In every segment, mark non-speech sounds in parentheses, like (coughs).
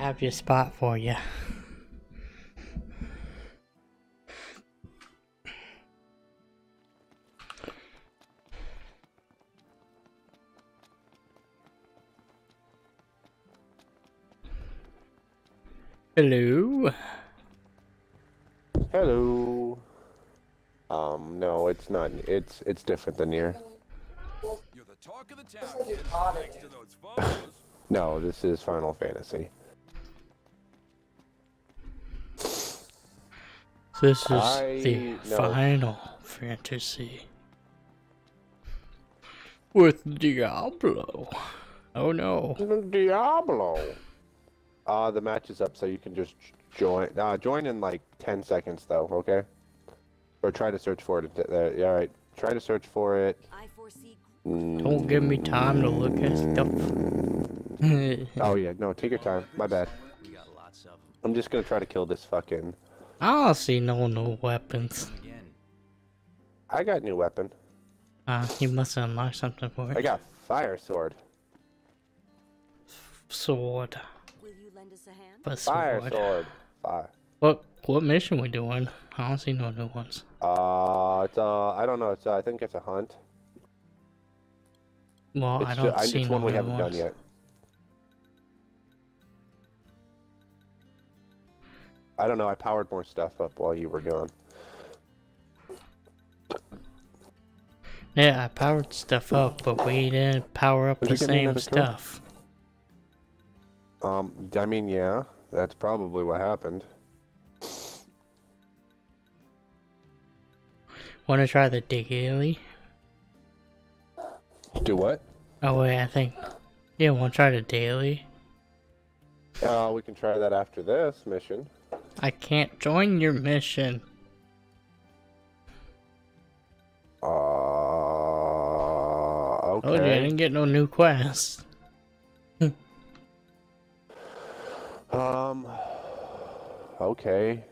have your spot for you. Hello. Hello. Um, no, it's not. It's it's different than here. You're the talk of the town. kid. Thanks to those photos. (laughs) No, this is Final Fantasy. This is I the know. Final Fantasy. With Diablo. Oh no. Diablo. Uh, the match is up, so you can just join. Uh, join in like 10 seconds, though, okay? Or try to search for it. Uh, yeah, all right. Try to search for it. I foresee Don't give me time to look at stuff. Oh, yeah. No, take your time. My bad. We got lots of them. I'm just gonna try to kill this fucking. I don't see no new weapons. Again, I got new weapon. Uh, you must unlock something for it. I got fire sword. sword. will you lend us a hand? But Fire sword. sword. Fire. What what mission we doing? I don't see no new ones. Uh, it's uh, I don't know. It's uh, I think it's a hunt. Well, It's, I don't I- see it's no one we haven't ones. done yet. I don't know. I powered more stuff up while you were gone. Yeah, I powered stuff up, but we didn't power up Would the you give me same stuff. Um, I mean, yeah, that's probably what happened. Want to try the daily? Do what? Oh wait, I think. Yeah, want to try the daily? Uh, we can try that after this mission. I can't join your mission. Uh, Oh, yeah, I okay. didn't get no new quests. (laughs) Um, okay.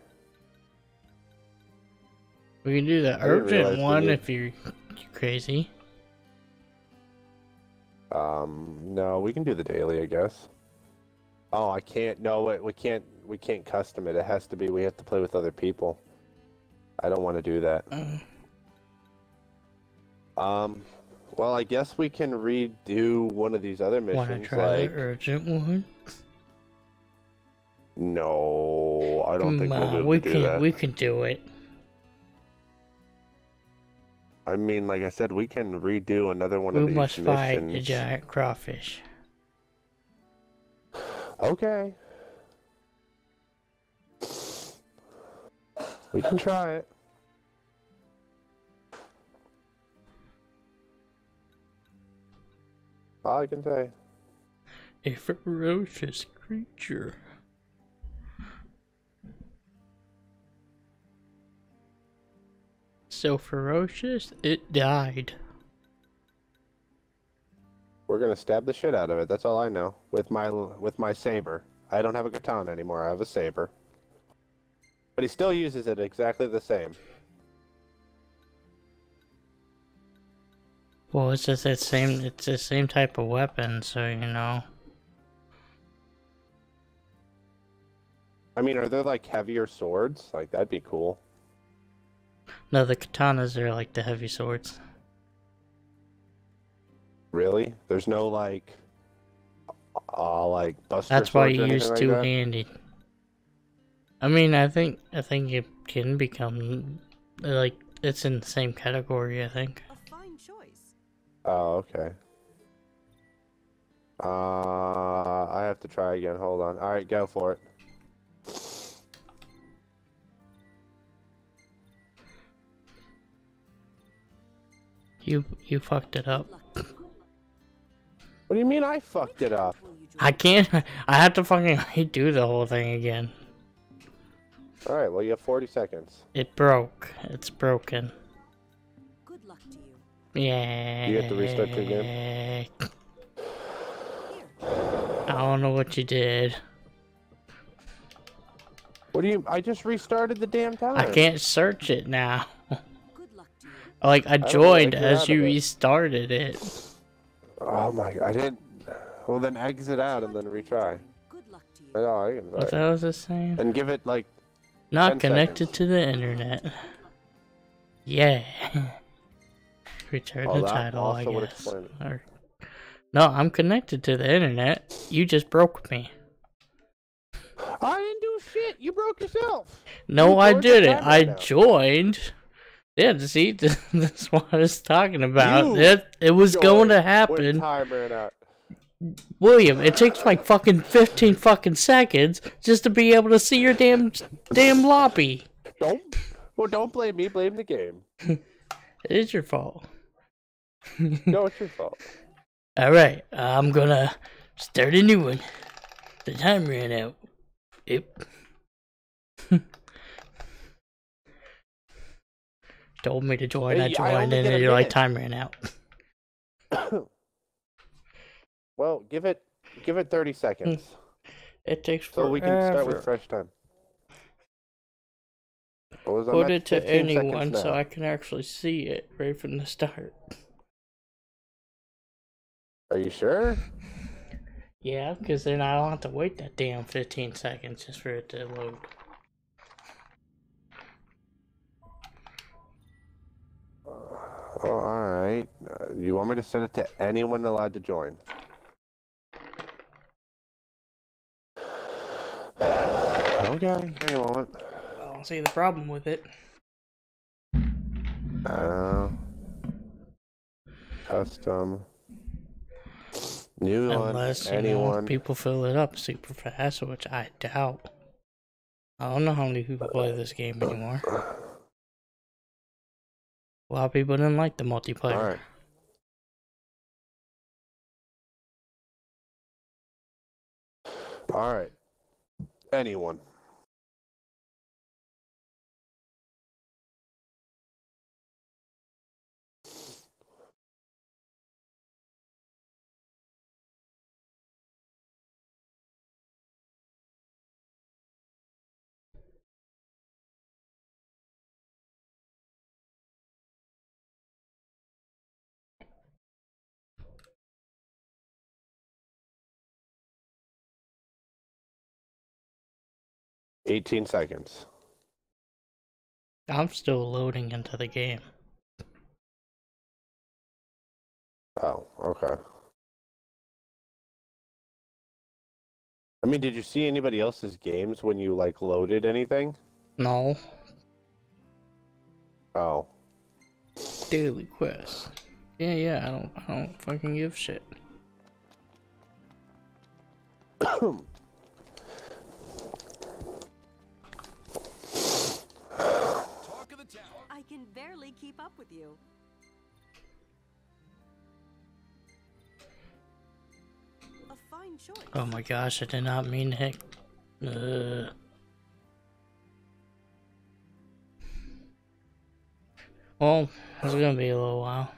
We can do the urgent one did. if you're, you're crazy. Um, no, we can do the daily, I guess. Oh, I can't. No, wait, we can't. We can't custom it. It has to be. We have to play with other people. I don't want to do that. Um, well, I guess we can redo one of these other missions. Want to try Like, the urgent one? no, I don't think we'll be able we to do can that. we can do it. I mean, like I said, we can redo another one We of these missions. We must fight the giant crawfish. Okay. We can try it. All I can say. A ferocious creature. So ferocious, it died. We're gonna stab the shit out of it. That's all I know. With my with my saber. I don't have a katana anymore. I have a saber. But he still uses it exactly the same. Well, it's just that same. It's the same type of weapon, so you know. I mean, are there like heavier swords? Like that'd be cool. No, the katanas are like the heavy swords. Really? There's no like, uh, like buster. That's why you use like two that? handed. I mean, I think I think it can become like it's in the same category. I think. A fine choice. Oh, okay. Uh, I have to try again. Hold on. All right, go for it. You you fucked it up. What do you mean I fucked it up? Will you join I can't. (laughs) I have to fucking redo the whole thing again. All right, well you have 40 seconds. It broke. It's broken. Good luck to you. Yeah. You have to restart your game? I don't know what you did. What do you? I just restarted the damn time. I can't search it now. Good luck to you. Like I joined exit as you it. restarted it. Oh my! I didn't. Well then exit out and then retry. Good luck to you. I know, oh, I can What invite. the hell was it saying? And give it like Not connected seconds. to the internet. Yeah. (laughs) Return Oh, the title, I also would guess. Or... No, I'm connected to the internet. You just broke me. I didn't do shit. You broke yourself. No, You I didn't. I now. joined. Yeah, see, (laughs) that's what I was talking about. You It, it was going to When happen. Time ran out. William, it takes like fucking 15 fucking seconds just to be able to see your damn damn lobby. Don't. Well, don't blame me. Blame the game. (laughs) It is your fault. (laughs) No, (laughs) it's your fault. All right, I'm gonna start a new one. The time ran out. Yep. Told me to join, I Hey, I joined, only and then you're like, time ran out. (coughs) well, give it give it thirty seconds (laughs) It takes so forever. we can start with fresh time. What was I'm Put it to anyone so. I can actually see it right from the start. Are you sure? Yeah, because then I don't have to wait that damn 15 seconds just for it to load. Oh, all right. Uh, you want me to send it to anyone allowed to join? Okay, hang on. I don't see the problem with it. Uh, custom. New one. Unless, you anyone. know, people fill it up super fast, which I doubt. I don't know how many people play this game anymore. A lot of people didn't like the multiplayer. All right. All right. Anyone. Eighteen seconds. I'm still loading into the game. Oh, okay. I mean, did you see anybody else's games when you like loaded anything? No. Oh. Daily quest. Yeah, yeah, I don't I don't fucking give shit. (clears throat) keep up with you. A fine choice. Oh my gosh, I did not mean to hit. Uh, well, it's gonna be a little while.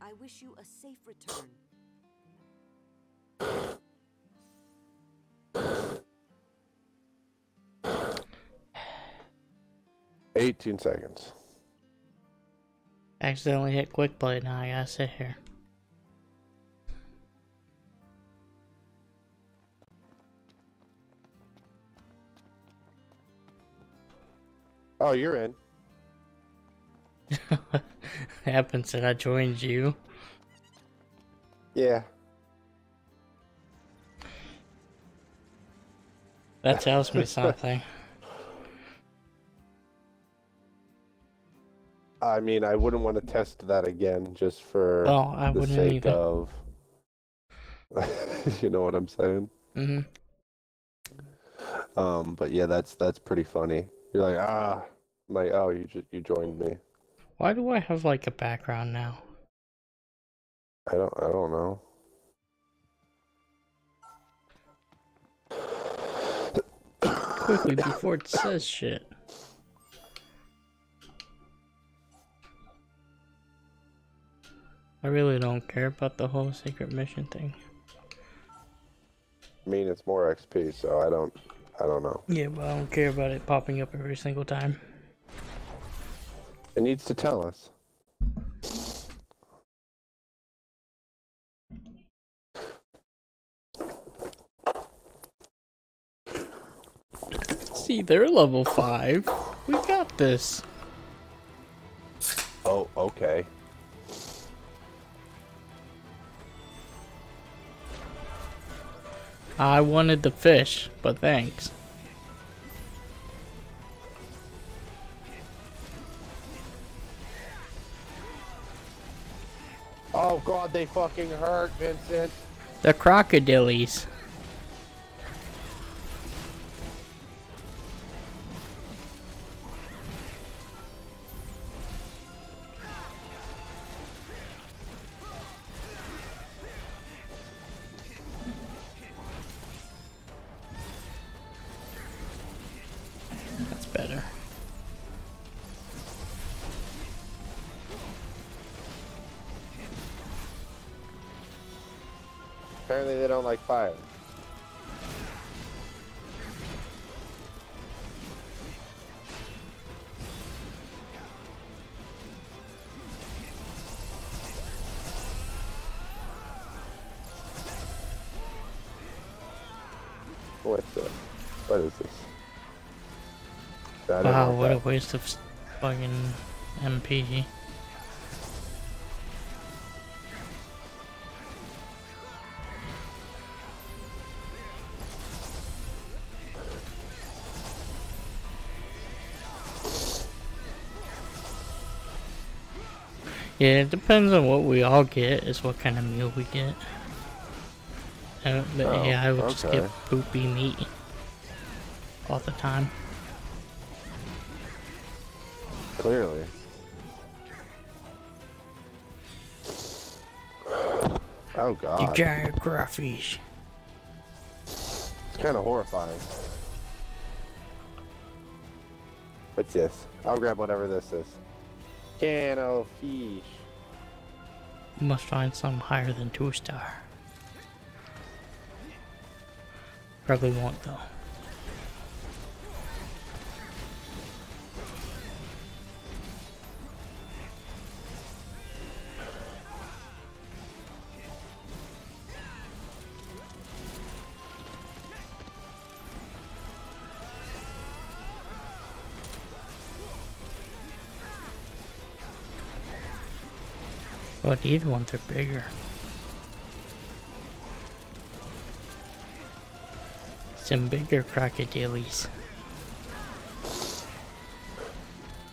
I wish you a safe return. (laughs) Eighteen seconds. Accidentally hit quick play, now I gotta sit here. Oh, you're in. (laughs) Happens that I joined you. Yeah. That tells me (laughs) something. I mean, I wouldn't want to test that again just for Well, I the sake either. of. (laughs) you know what I'm saying? hmm Um, but yeah, that's that's pretty funny. You're like, ah, I'm like, oh, you just you joined me. Why do I have like a background now? I don't, I don't know. Quickly before it says shit. I really don't care about the whole secret mission thing. I mean, it's more XP, so I don't, I don't know. Yeah, but I don't care about it popping up every single time. It needs to tell us. See, they're level 5. We got this. Oh, okay. I wanted the fish, but thanks. Oh god, they fucking hurt, Vincent. The crocodiles. Waste of fucking MP. Yeah, it depends on what we all get, is what kind of meal we get. Uh, the Oh, AI would just get poopy meat all the time. Clearly. Oh god, giant graphies. it's kind of horrifying. What's this? I'll grab whatever this is. Can of fish. You must find something higher than two star. Probably won't though. Well, these ones are bigger. Some bigger crocodiles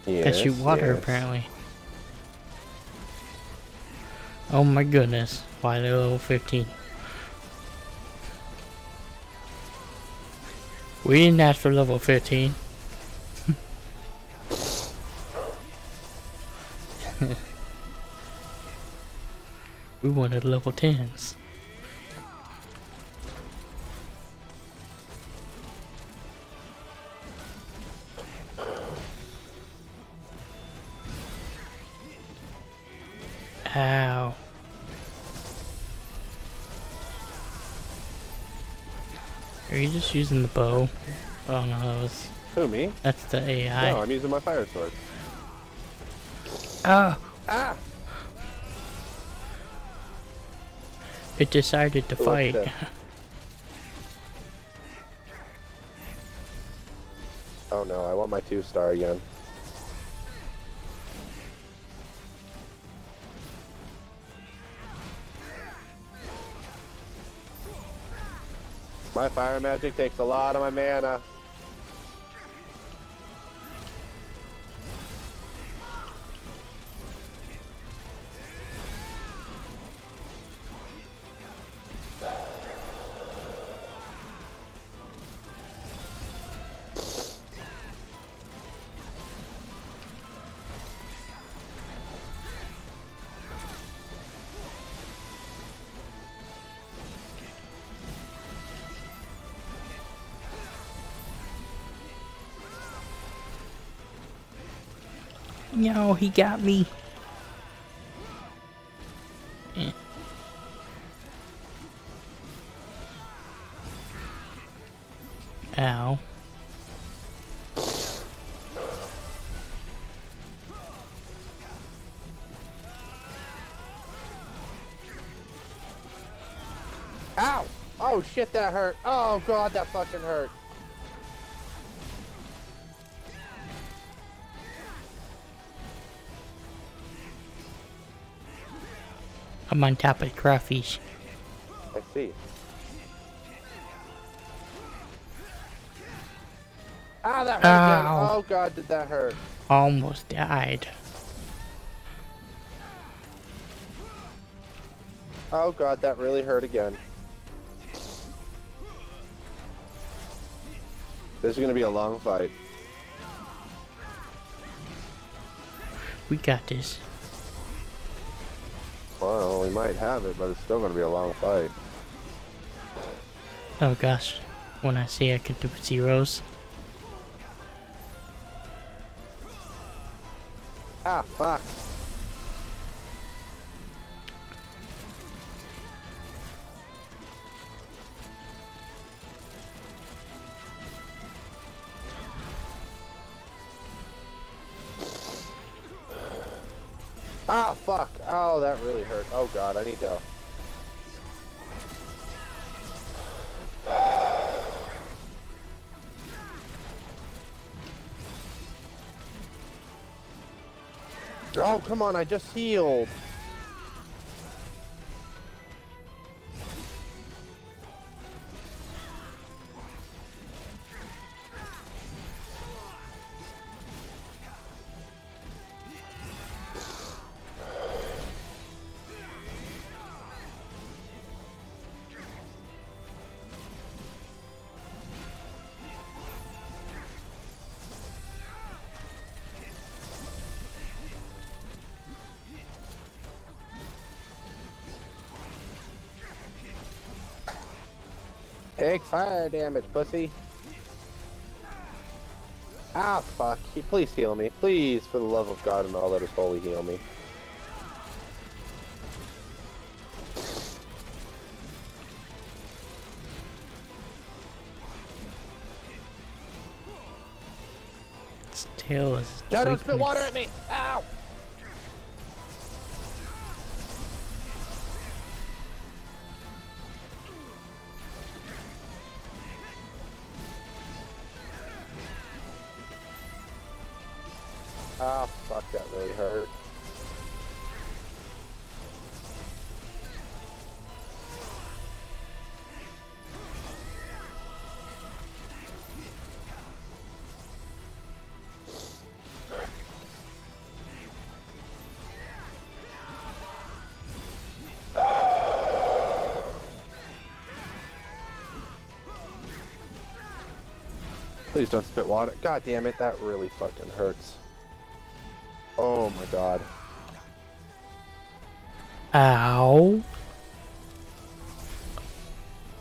that shoot Yes, water, yes. apparently. Oh my goodness, why they're level 15? We didn't ask for level 15. We wanted level 10s. Ow. Are you just using the bow? Oh no, that was Who me? that's the AI. No, I'm using my fire sword. Oh, it decided to fight. (laughs) Oh no, I want my two star again. My fire magic takes a lot of my mana. No, he got me. Eh. Ow. Ow! Oh shit, that hurt. Oh god, that fucking hurt. I'm on top of crawfish. I see. Ah, that hurt. Ow. Oh god, did that hurt? Almost died. Oh god, that really hurt again. This is gonna be a long fight. We got this. Well, we might have it, but it's still gonna be a long fight. Oh gosh. When I say I can do zeros. Ah, fuck. To... Oh, come on, I just healed. Take fire damage, pussy. Ah, fuck. Please heal me. Please, for the love of God and all that is holy, heal me. Its tail is. No, don't spit water at me! Ow! Please don't spit water. God damn it, that really fucking hurts. Oh my god. Ow.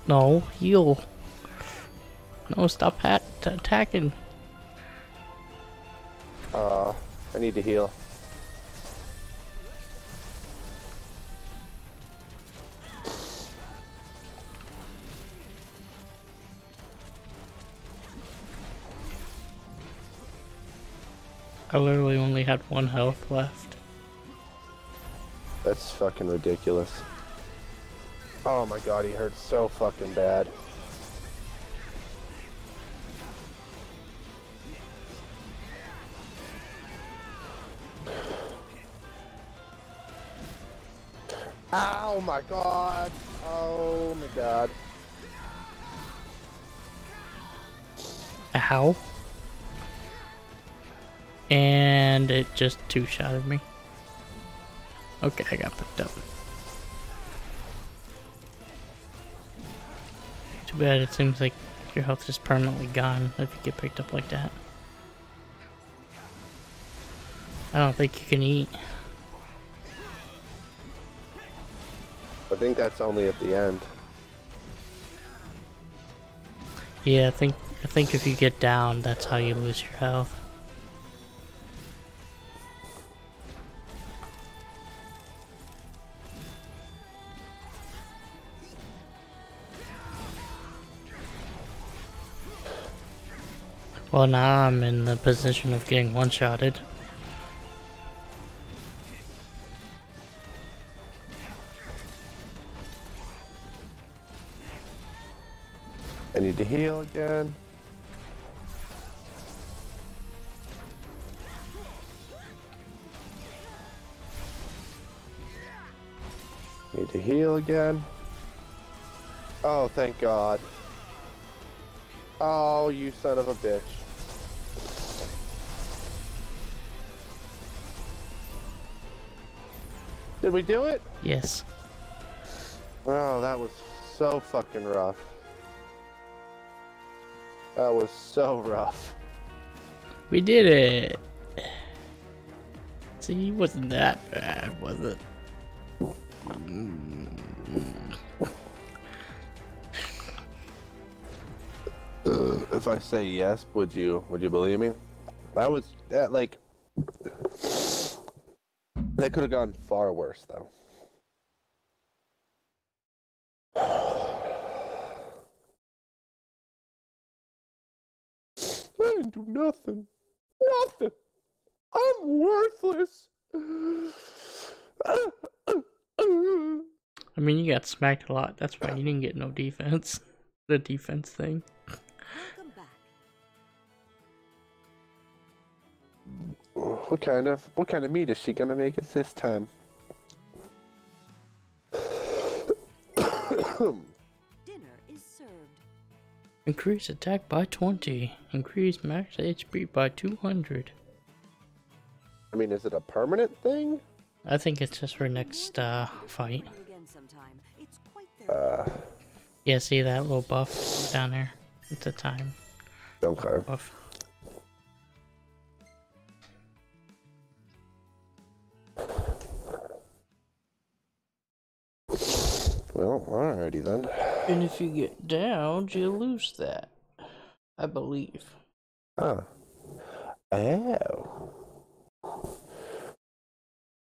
No, heal. No, stop attacking. Uh, I need to heal. I literally only had one health left. That's fucking ridiculous. Oh my god, he hurts so fucking bad. Oh my god. Oh my god. Ow. And it just two-shotted me. Okay, I got picked up. Too bad it seems like your health is permanently gone if you get picked up like that. I don't think you can eat. I think that's only at the end. Yeah, I think I think if you get down, that's how you lose your health. Well, now I'm in the position of getting one-shotted. I need to heal again. Need to heal again. Oh, thank God. Oh, you son of a bitch. Did we do it? Yes. Oh, that was so fucking rough. That was so rough. We did it. See, it wasn't that bad, was it? Uh, if I say yes, would you would you believe me? That was that like that could have gone far worse though. (sighs) I didn't do nothing. Nothing. I'm worthless. (sighs) (sighs) I mean, you got smacked a lot. That's why you didn't get no defense. (laughs) The defense thing. What kind of what kind of meat is she gonna make us this time? Dinner is served. Increase attack by 20. Increase max HP by 200. I mean, is it a permanent thing? I think it's just for next uh, fight. Do it again sometime. It's quite therapeutic. Uh, Yeah, see that little buff down there? It's a time okay. buff. Alrighty then. And if you get downed, you lose that. I believe. Huh. Oh.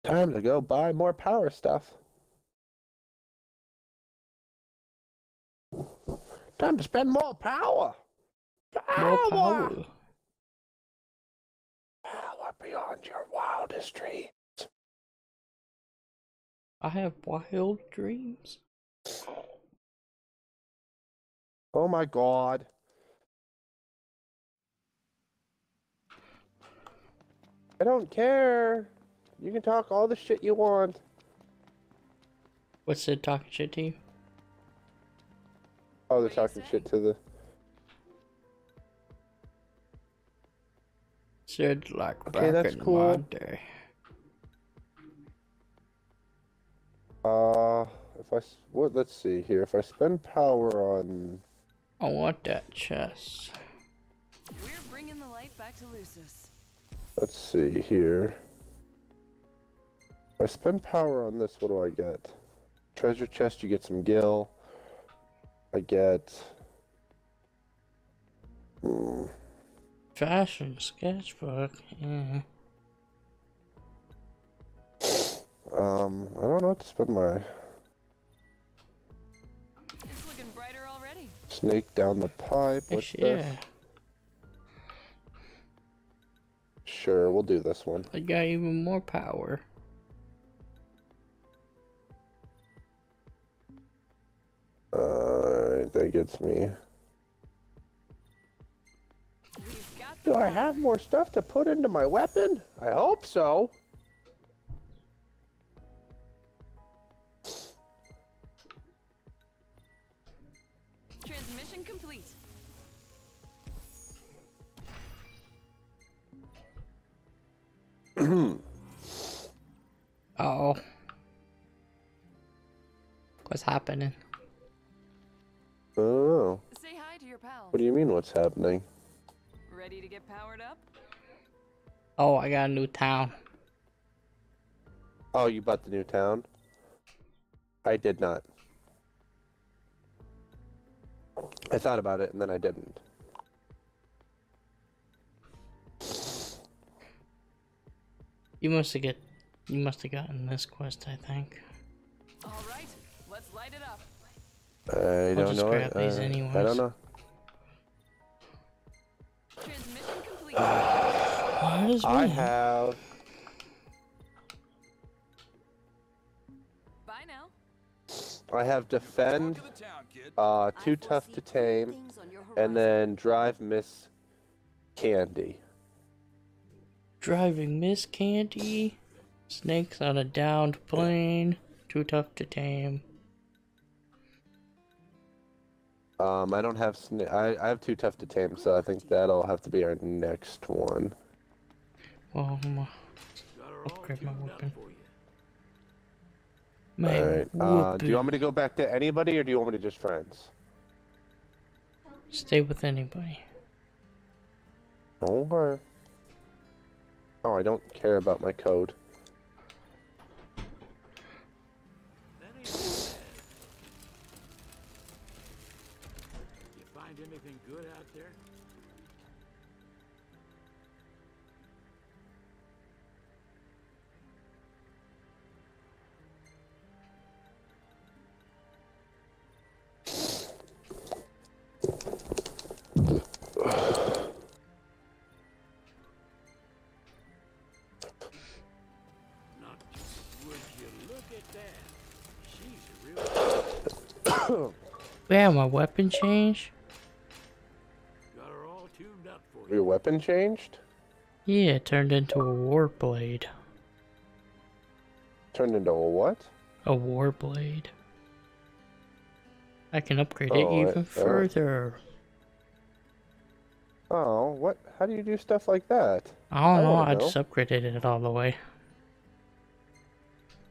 Time to go buy more power stuff. Time to spend more power. More Power. power. Power beyond your wildest dreams. I have wild dreams. Oh my god. I don't care. You can talk all the shit you want. What's Cid talking shit to you? Oh, they're What talking shit to the. Cid like Okay, back that's in cool. my day. If I what? Let's see here. If I spend power on, I want that chest. We're bringing the light back to Lucis. let's see here. If I spend power on this, what do I get? Treasure chest. You get some gil. I get. Hmm. Fashion sketchbook. Yeah. Um, I don't know what to spend my snake down the pipe. What's this? Sure, we'll do this one. I got even more power. Alright, that gets me. We've got the Do I have more stuff to put into my weapon? I hope so. What's happening? Oh, Say hi to your pals. what do you mean? What's happening? Ready to get powered up? Oh, I got a new town. Oh, you bought the new town? I did not. I thought about it and then I didn't. You must have get you must have gotten this quest, I think. All right, let's light it up. I don't know. uh, I don't know. Transmission complete. (sighs) Why I me? have. Bye now. I have defend, Talk town, kid. uh, I too tough to tame, things on your and then drive Miss Candy. Driving Miss Candy. Snakes on a downed plane. Too tough to tame. Um, I don't have sna- I I have too tough to tame, so I think that'll have to be our next one. Well, I'm, Got her all Upgrade my weapon. All right. Uh, do you want me to go back to anybody, or do you want me to just friends? Stay with anybody. Okay. Oh, I don't care about my code. Yeah, my weapon changed. got her all tuned up for you. Your weapon changed? Yeah, it turned into a war blade. Turned into a what? A war blade. I can upgrade Oh, it even oh. further. Oh, what? How do you do stuff like that? I don't I know, wanna I know. just upgraded it all the way.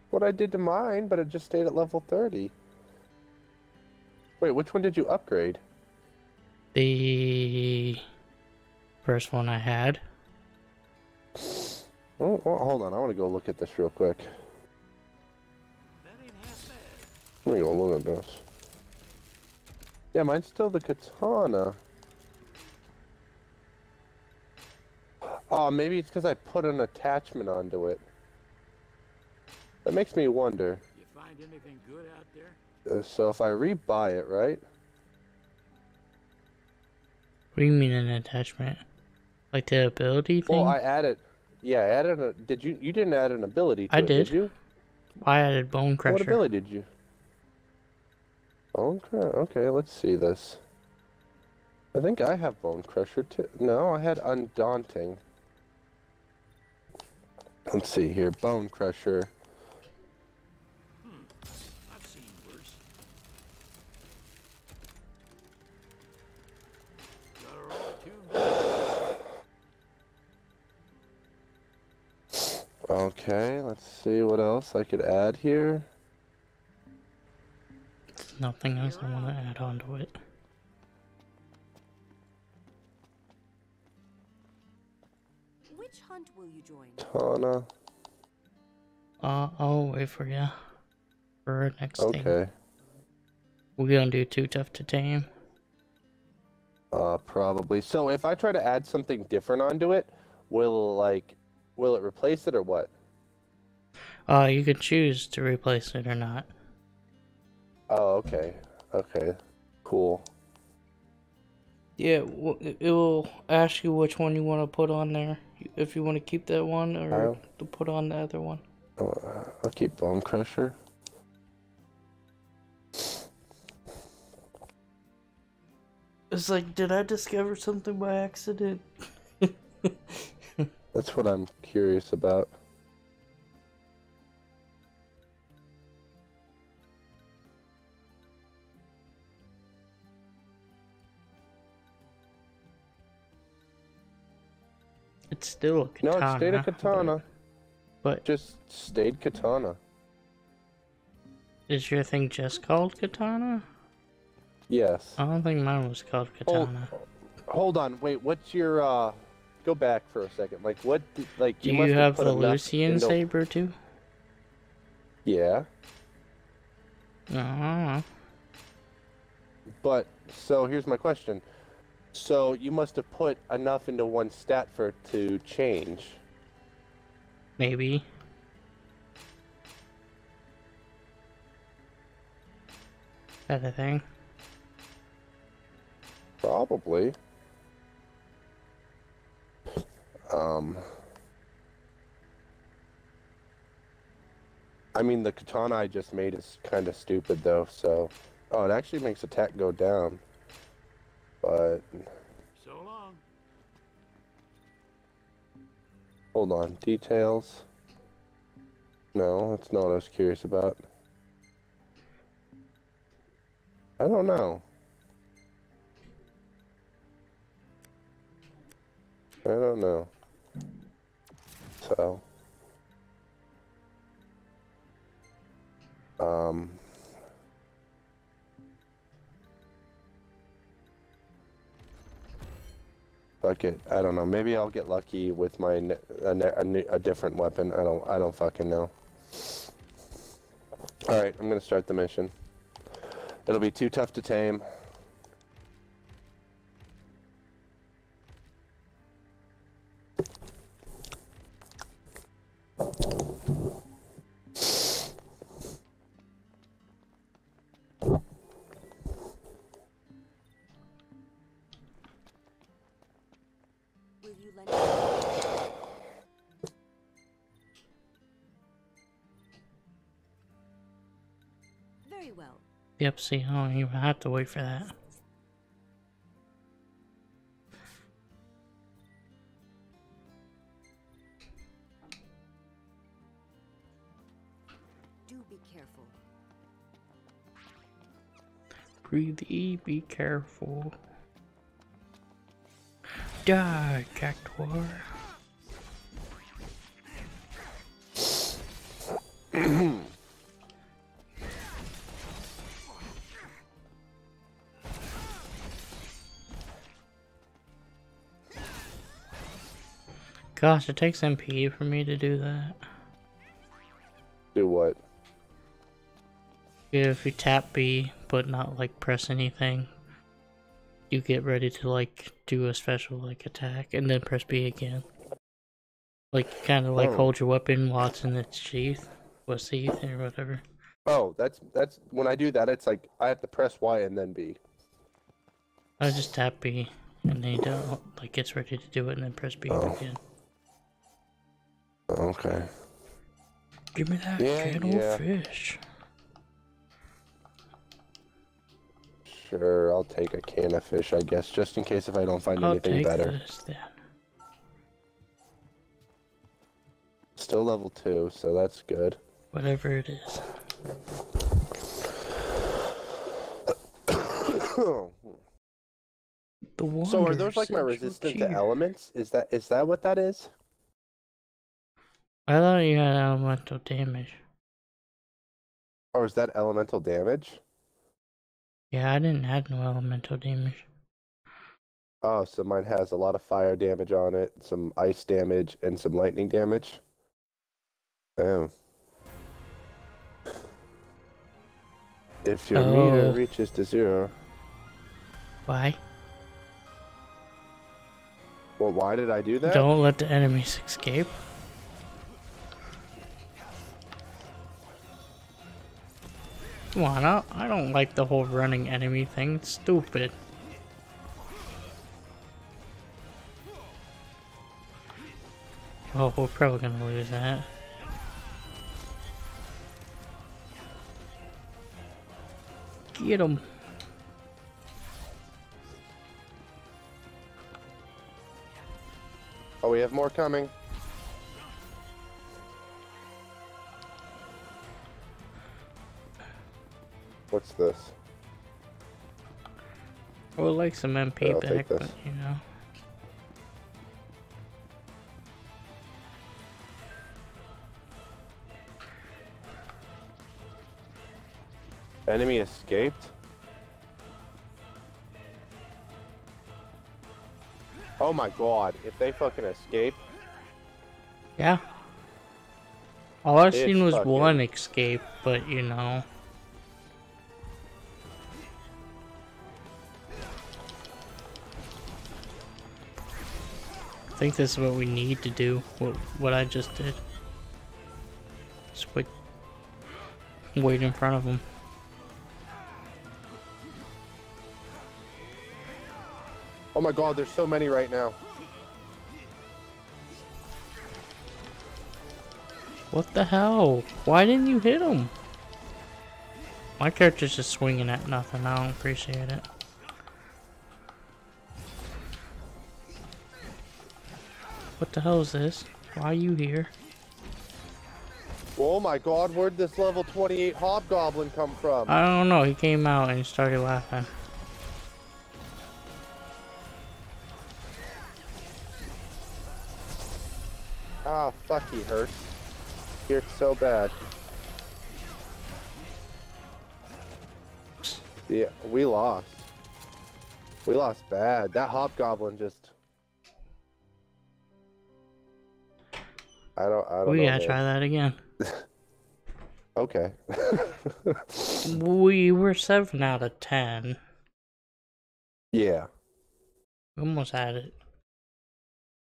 What I did to mine, but it just stayed at level 30. Wait, which one did you upgrade? The first one I had. Oh, oh, hold on. I want to go look at this real quick. That ain't half bad. Let me go look at this. Yeah, mine's still the katana. Oh, maybe it's because I put an attachment onto it. That makes me wonder. You find anything good out there? Uh, so if I rebuy it, right? What do you mean an attachment? Like the ability thing? Well, I added. Yeah, I added a. Did you? You didn't add an ability to I it, did. did. you? I added Bone crusher. What ability did you? Bone Crusher. Okay, let's see this. I think I have Bone Crusher too. No, I had Undaunting. Let's see here. Bone Crusher. Okay, let's see what else I could add here. There's nothing else I want to add onto it. Which hunt will you join? Tana. Uh, I'll wait for you. For our next thing. Okay. We're gonna do Too Tough to Tame. Uh, probably. So if I try to add something different onto it, will like, will it replace it or what? Uh, you can choose to replace it or not. Oh, okay. Okay. Cool. Yeah, it will ask you which one you want to put on there. If you want to keep that one or Oh. to put on the other one. Uh, I'll keep Bone Crusher. It's like, did I discover something by accident? (laughs) That's what I'm curious about. It's still a No, katana. it stayed a katana. But, but Just stayed katana. is your thing just called katana? Yes. I don't think mine was called katana. hold on. Wait. What's your uh? Go back for a second. Like what? Like Do you, have put the Lucian into- saber too? Yeah. Uh, But so here's my question. So you must have put enough into one stat for it to change. maybe. That a thing? Probably. Um. I mean, the katana I just made is kind of stupid, though, so. Oh, it actually makes attack go down. But so long. Hold on, details. No, that's not what I was curious about. I don't know. I don't know. So. Um. I don't know. Maybe I'll get lucky with my a, a, a different weapon. I don't. I don't fucking know. All right, I'm gonna start the mission. It'll be too tough to tame. Well. Yep, see, I don't even have to wait for that. Do be careful. Breathe E, be careful. Die, Cactuar. (clears throat) Gosh, it takes MP for me to do that. Do what? If you tap B, but not like press anything, you get ready to like do a special like attack, and then press B again. Like kind of like Oh. hold your weapon while it's in its sheath, or sheath or whatever. Oh, that's that's when I do that. It's like I have to press Y and then B. I just tap B, and then you don't like gets ready to do it, and then press B Oh. again. Okay. Give me that Yeah, can yeah. of fish. Sure, I'll take a can of fish, I guess, just in case if I don't find I'll anything take better. this then. Still level two, so that's good. Whatever it is. (coughs) The so are those like my resistance to elements? Is that is that what that is? I thought you had elemental damage. Or is that elemental damage? Yeah, I didn't have no elemental damage. Oh, so mine has a lot of fire damage on it, some ice damage, and some lightning damage. Oh. If your meter Oh. reaches to zero, Why? well, why did I do that? Don't let the enemies escape. Come on, I, don't like the whole running enemy thing. It's stupid. Oh, we're probably gonna lose that. Get him. Oh, we have more coming. What's this? I would like some MP Yeah, back, but you know. Enemy escaped? Oh my god, if they fucking escape, Yeah. All I've seen was fucking- one escape, but you know. I think this is what we need to do. What, what I just did. Just wait, wait in front of them. oh my god, there's so many right now. What the hell? Why didn't you hit him? My character's just swinging at nothing. I don't appreciate it. What the hell is this? Why are you here? Oh my god, where'd this level 28 hobgoblin come from? I don't know. He came out and started laughing. Ah, fuck, he hurts. He hurts so bad. Yeah, we lost. We lost bad. That hobgoblin just. I don't. I don't We gotta man. try that again. (laughs) Okay. (laughs) We were 7 out of 10. yeah. We almost had it.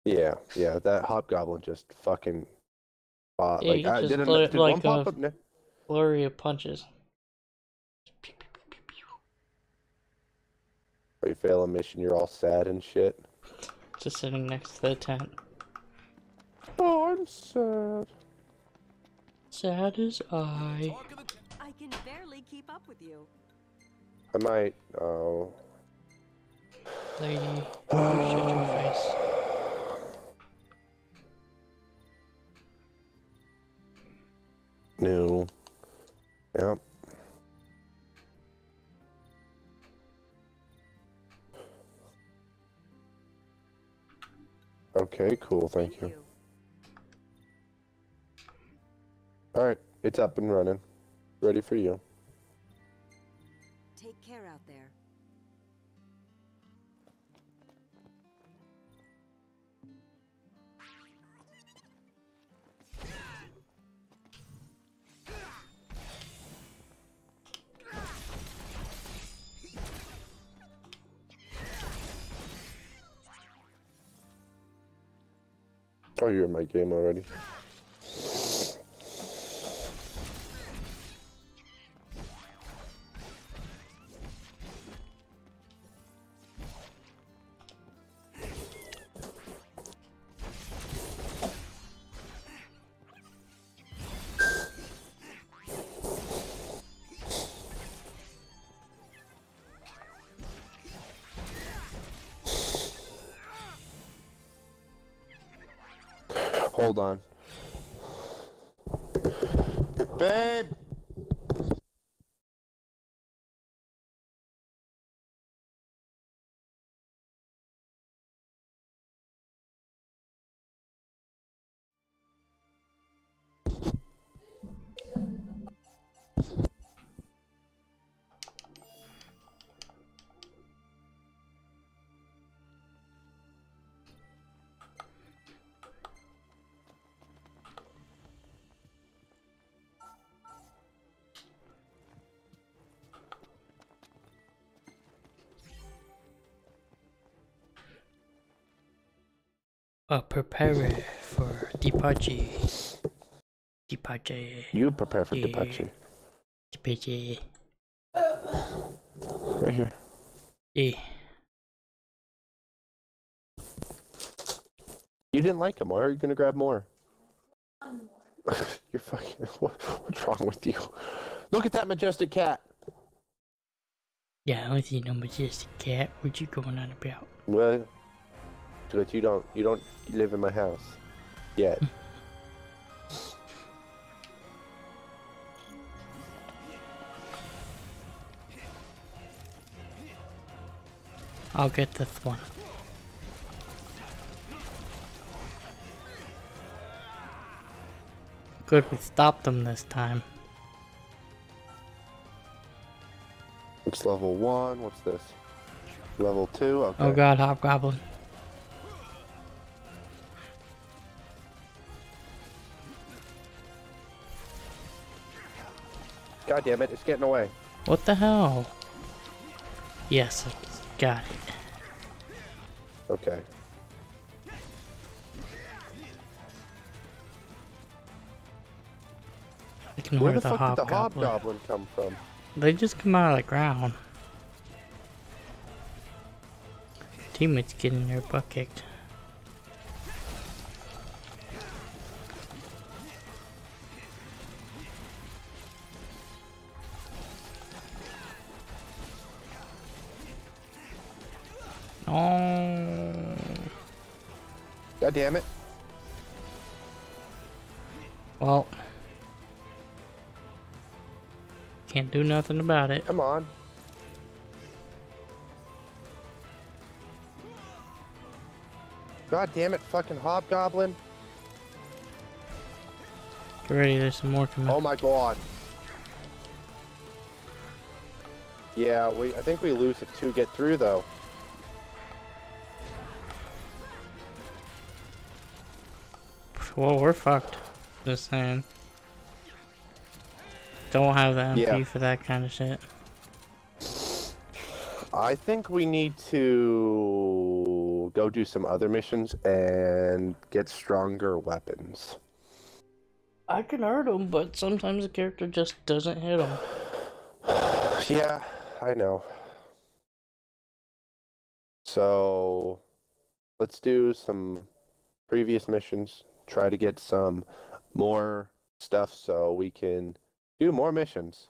Yeah. Yeah. That hobgoblin just fucking. Fought. Yeah, like I didn't. let it Did one like pop a- up? Ne- Flurry of punches. Or you fail a mission, you're all sad and shit. Just sitting next to the tent. Oh, I'm sad. Sad as I. Talk of the town. I can barely keep up with you. I might. Oh. Lady, you shut your face. No. Yep. Okay, cool, thank you. Alright, it's up and running. Ready for you. Take care out there. Oh, you're in my game already. Uh, prepare for departure. Departure. You prepare for departure. Departure. Right here. Yeah. You didn't like them. Why are you gonna grab more? (laughs) You're fucking. (laughs) What, what's wrong with you? Look at that majestic cat. Yeah, I see no majestic cat. What you going on about? Well, but you don't. You don't live in my house yet. (laughs) I'll get this one. Good, we stopped them this time. It's level one. What's this? Level two. Okay. Oh god, Hobgoblin. God damn it! It's getting away. What the hell? Yes, I got it. Okay. Ignore Where the, the, fuck did the Hobgoblin. hobgoblin come from? They just come out of the ground. Teammates getting their butt kicked. Can't do nothing about it. Come on. God damn it, fucking hobgoblin. Get ready, there's some more coming. Oh my god. Yeah, we I think we lose if two get through though. Well, we're fucked. Just saying. Don't have the MP Yeah. for that kind of shit. I think we need to go do some other missions and get stronger weapons. I can hurt them, but sometimes the character just doesn't hit them. (sighs) Yeah, I know. So let's do some previous missions, try to get some more stuff so we can do more missions.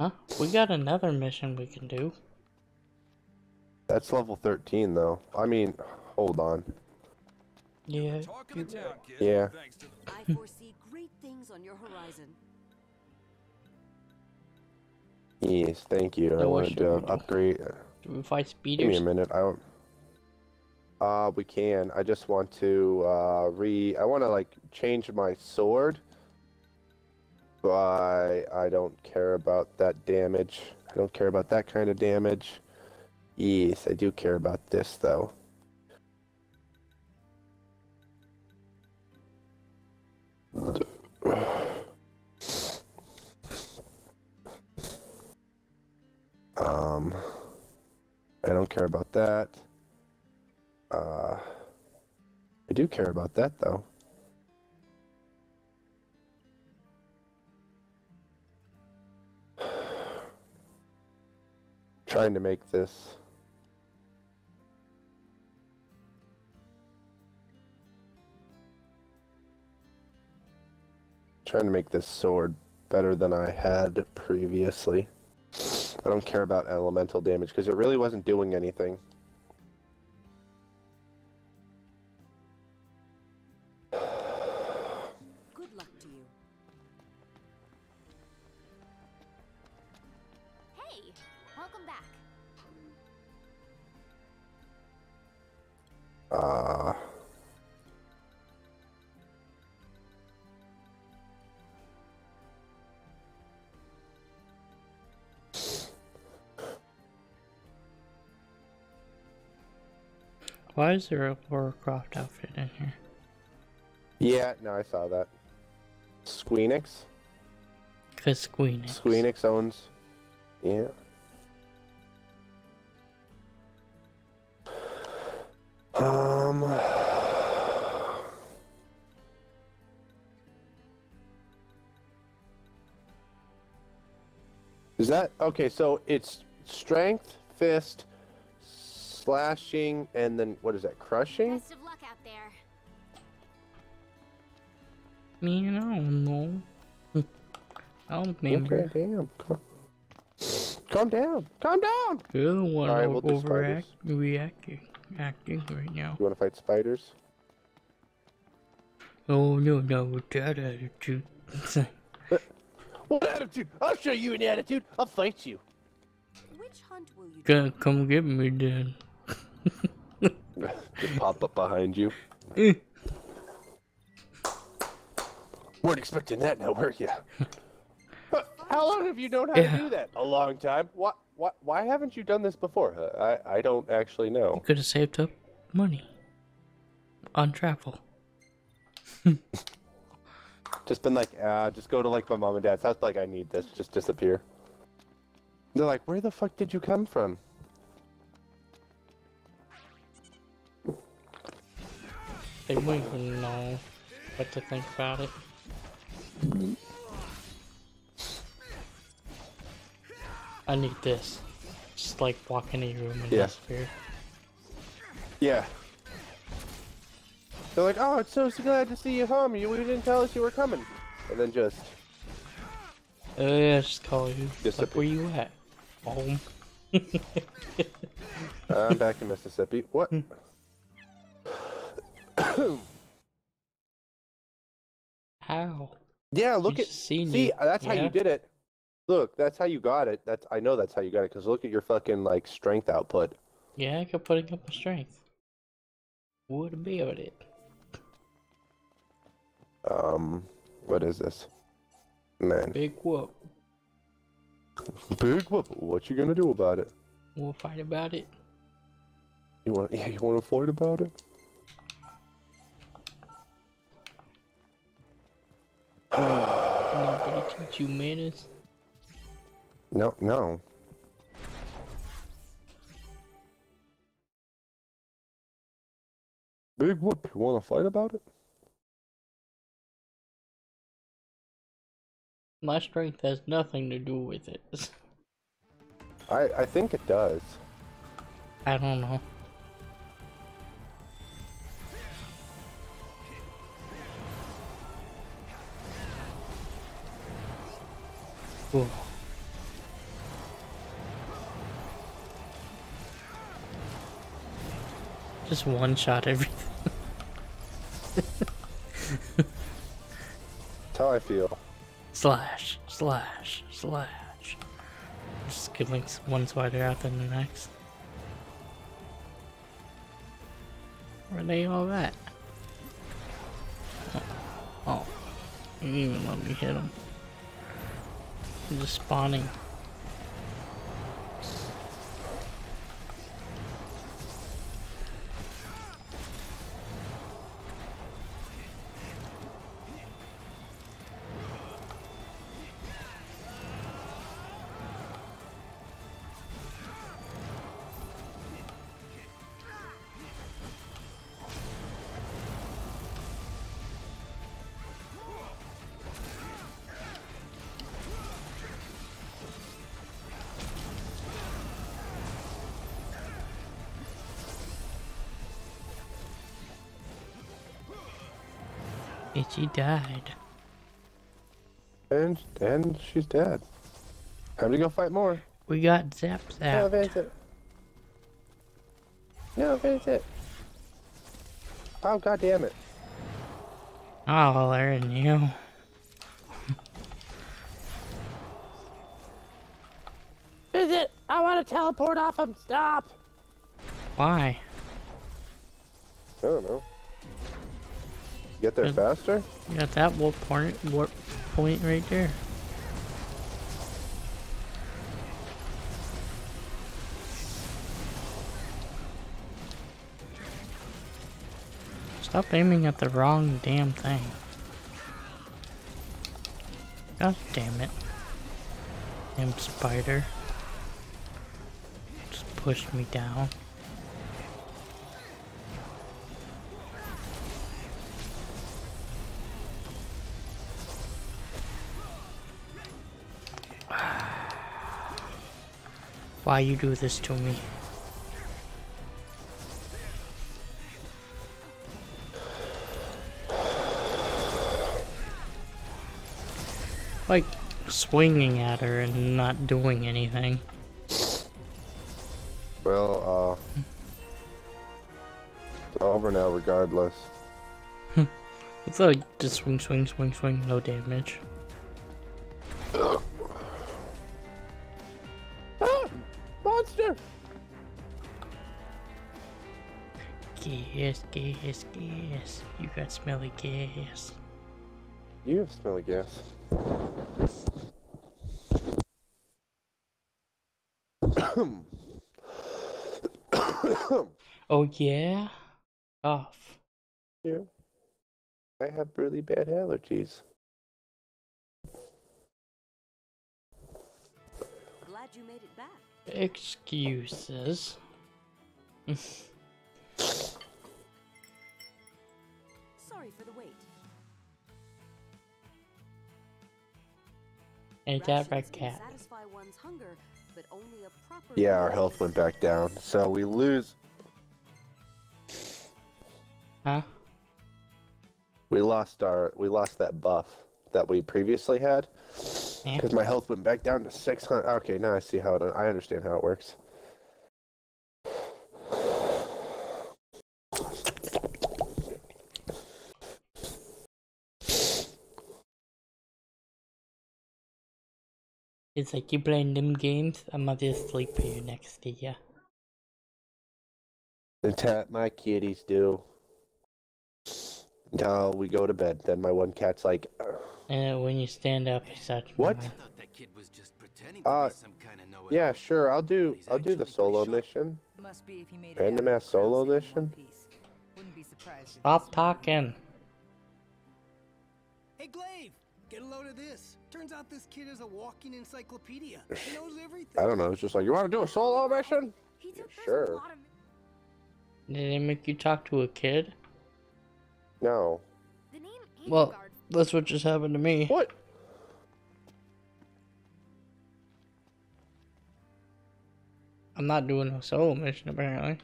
Huh? We got another mission we can do. That's level 13 though. I mean, hold on. Yeah. Talk of the town. Yeah. Thanks to the I (laughs) foresee great things on your horizon. Yes, thank you. I So wanted to upgrade. Do we fight Give me a minute. I don't. Uh, we can. I just want to uh, re. I want to like change my sword, but I don't care about that damage. I don't care about that kind of damage. Yes, I do care about this though. (sighs) Um, I don't care about that. Uh, I do care about that though. (sighs) Trying to make this. Trying to make this sword better than I had previously. (sighs) I don't care about elemental damage because it really wasn't doing anything. Why is there a Lara Croft outfit in here? yeah, no, I saw that. Squeenix? Cause Squeenix. Squeenix owns. Yeah. Um. Is that okay? So it's strength, fist, slashing, and then what is that? Crushing? Best of luck out there. Me, I don't know. (laughs) I don't remember. Okay, damn. Calm, calm down. Calm down. You're the one Alright, o- we'll do overact reacting acting right now. You want to fight spiders? Oh no, no, with that attitude. (laughs) What attitude? I'll show you an attitude. I'll fight you. Which hunt will you Come, come get me then. Just pop up behind you. Eh. Weren't expecting that now, were you? (laughs) How long have you known how Yeah. to do that? A long time. What? What? Why haven't you done this before? Uh, I I don't actually know. You Could have saved up money on travel. (laughs) Just been like, uh, just go to like my mom and dad's house. Like, I need this. Just disappear. They're like, where the fuck did you come from? They wouldn't even know what to think about it. I need this. Just like walk in a room and Yeah. disappear. Yeah. They're like, oh, it's so glad to see you home. You we didn't tell us you were coming. And then just Oh yeah, just call you. Like, where you at? Home. (laughs) I'm back in Mississippi. What? Hmm. How? Yeah, look You at see. you. That's how you did it. Look, that's how you got it. That's I know that's how you got it because look at your fucking like strength output. Yeah, I kept putting up my strength. What about it? Um, what is this? Man, Big whoop. (laughs) big whoop. What you gonna do about it? We'll fight about it. You want? (laughs) Yeah, you want to fight about it? Nobody teach you manners. no, no. Big whoop. You want to fight about it? My strength has nothing to do with it. (laughs) I I think it does. I don't know. Just one shot everything. That's (laughs) how I feel. slash, slash, slash. Just killing s- one spider after the next. Where they all at? Oh, oh. you didn't even let me hit them. Just spawning. Itchy died. And and she's dead. Time to go fight more. We got zap No, zapped. Vincent. No, Vincent. Oh, god damn it. Oh, oh there and you. Vincent, I want to teleport off him. Stop. Why? I don't know. Get there faster? You got that warp point, warp point right there. Stop aiming at the wrong damn thing. God damn it. Damn spider. Just pushed me down. Why you do this to me? Like swinging at her and not doing anything. Well, uh. It's over now, regardless. (laughs) It's like just swing, swing, swing, swing, no damage. Gas, gas, gas. You got smelly gas. You have smelly gas. (coughs) Oh yeah? Off. yeah. I have really bad allergies. Glad you made it back. Excuses. (laughs) Ain't that Rations cat? Hunger, but only a proper Yeah, our health went back down. So we lose. Huh? We lost our. We lost that buff that we previously had. Yeah. Because my health went back down to 600. Okay, now I see how it. I understand how it works. It's like you playing them games. I'm gonna just sleep here next to you. That's what my kitties do. Now we go to bed. Then my one cat's like, "Ugh." And when you stand up, he starts. What? moving. thought that kid was just pretending to Uh, kind of yeah, sure, I'll do. He's I'll do the solo sharp. mission. Must be if he made Random it ass solo mission. Wouldn't be surprised. if Stop talking. Hey, Glaive, get a load of this. Turns out this kid is a walking encyclopedia. He (sighs) knows everything. I don't know. It's just like, you want to do a solo mission? He took there's Sure. a lot of Did they make you talk to a kid? No. the name Well, that's what just happened to me. What? I'm not doing a solo mission apparently.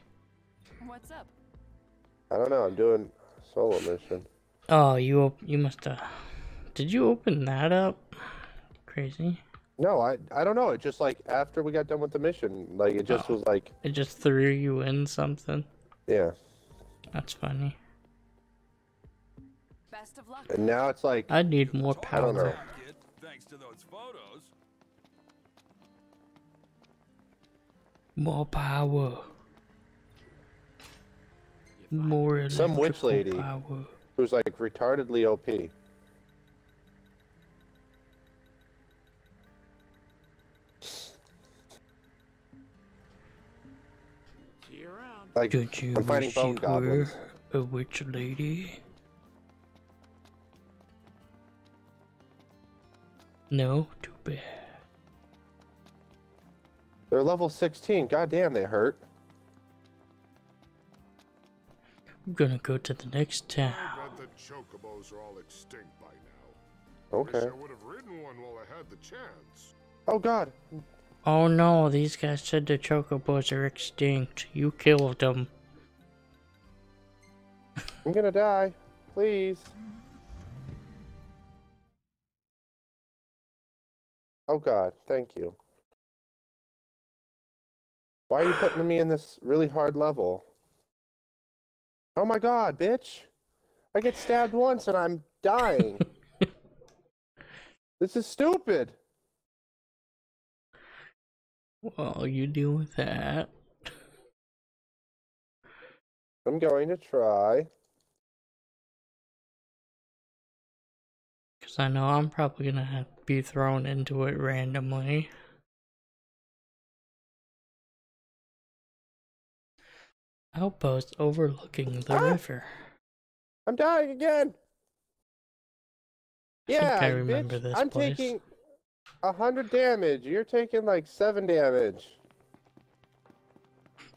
What's up? I don't know. I'm doing a solo mission. Oh, you you must have. Did you open that up? Crazy. No, I I don't know. It just like after we got done with the mission, like it just Oh. was like, It just threw you in something. yeah. That's funny. Best of luck. And now it's like, I need more I don't know. power. Kid, thanks to those photos. More power. More Some witch lady. Power. who's like retardedly OP. Like, Did you I'm fighting wish bone you goblins. were a witch lady? No, too bad. They're level 16. God damn, they hurt. I'm gonna go to the next town. I bet the chocobos are all extinct by now. Wish Okay. I would have ridden one while I had the chance. Oh god. Oh no, these guys said the chocobos are extinct. You killed them. I'm gonna die. Please. Oh god, thank you. Why are you putting me in this really hard level? Oh my god, bitch! I get stabbed once and I'm dying. (laughs) this is stupid. Well, you deal with that. I'm going to try. Because I know I'm probably gonna have to be thrown into it randomly. Outpost overlooking the Ah! river. I'm dying again. I Yeah, I remember bitch. this I'm place. taking a hundred damage. You're taking like seven damage.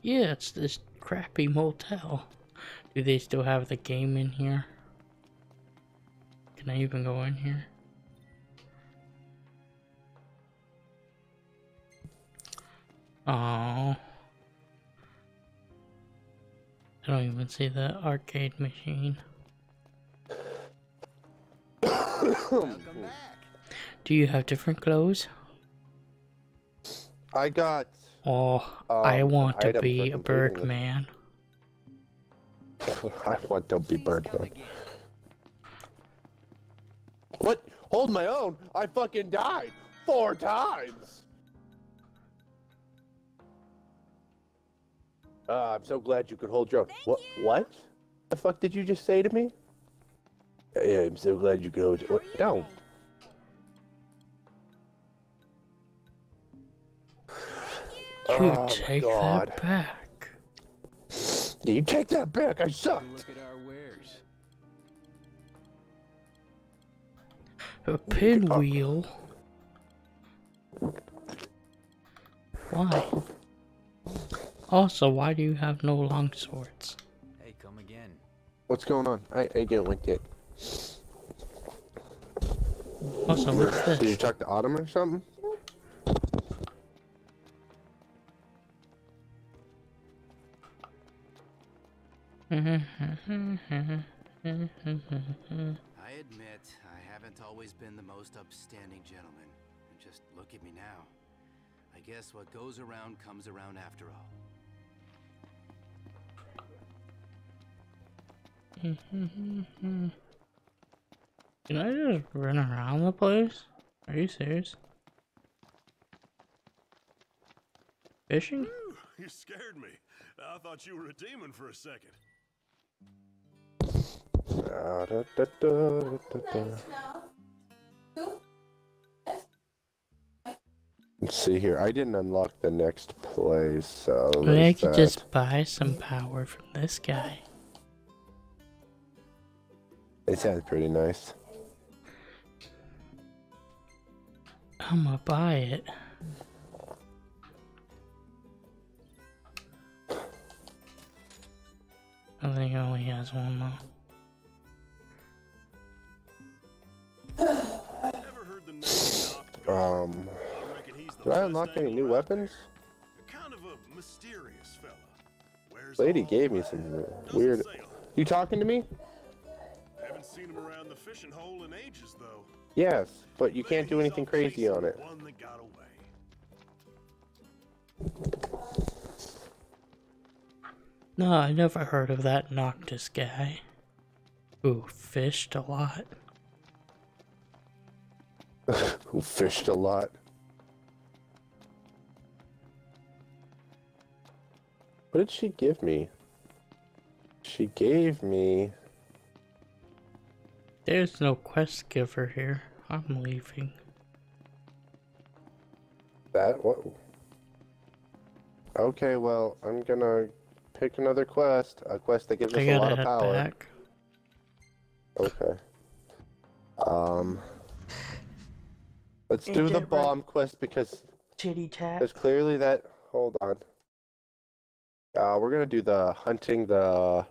Yeah, it's this crappy motel. Do they still have the game in here? Can I even go in here? Oh. I don't even see the arcade machine. Do you have different clothes? I got. Oh, I Um, want to be a completing bird man. (laughs) I want to be Please Birdman. scout the game. What? Hold my own. I fucking died four times. Uh, I'm so glad you could hold your own. What? What? The fuck did you just say to me? Yeah, I'm so glad you could hold your. What? No. Oh you Oh take God. that back. You take that back. I sucked. Look at our wares. A pinwheel. Why? Also, why do you have no long swords? Hey, come again. What's going on? I I get linked it. Also, what's this? Did you this? talk to Autumn or something? I admit, I haven't always been the most upstanding gentleman. Just look at me now. I guess what goes around comes around after all. Can I just run around the place? Are you serious? Fishing? Whew, you scared me. I thought you were a demon for a second. Da, da, da, da, da, da. Let's see here. I didn't unlock the next place, so I could that. just buy some power from this guy. It sounds pretty nice. I'm gonna buy it. I think he only has one though. Um, did I unlock any new weapons? Kind of a mysterious fella. Wears Lady gave me some weird. You talking to me? Haven't seen him around the fishing hole in ages, though. Yes, but you can't do anything crazy on it. No, I never heard of that Noctis guy. Who fished a lot. Who fished a lot. What did she give me? She gave me. There's no quest giver here. I'm leaving. That what? Okay, well, I'm gonna pick another quest. A quest that gives us a lot of power. back. Okay. Um. Let's do the bomb quest because Titty tap. there's clearly that. Hold on. Uh, we're gonna do the hunting the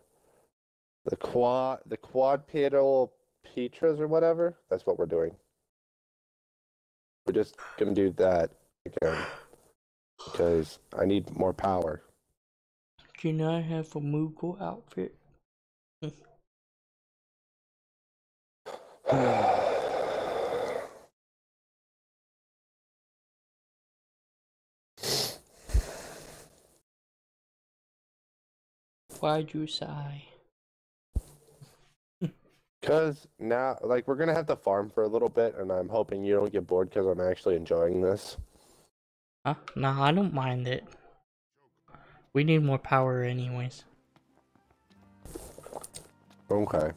the quad the quadrupedal petras or whatever. That's what we're doing. We're just gonna do that again because I need more power. Can I have a Moogle outfit? (sighs) (sighs) (sighs) Why'd you sigh? (laughs) Because now, like, we're gonna have to farm for a little bit, and I'm hoping you don't get bored because I'm actually enjoying this. Huh? Nah, I don't mind it. We need more power anyways. Okay.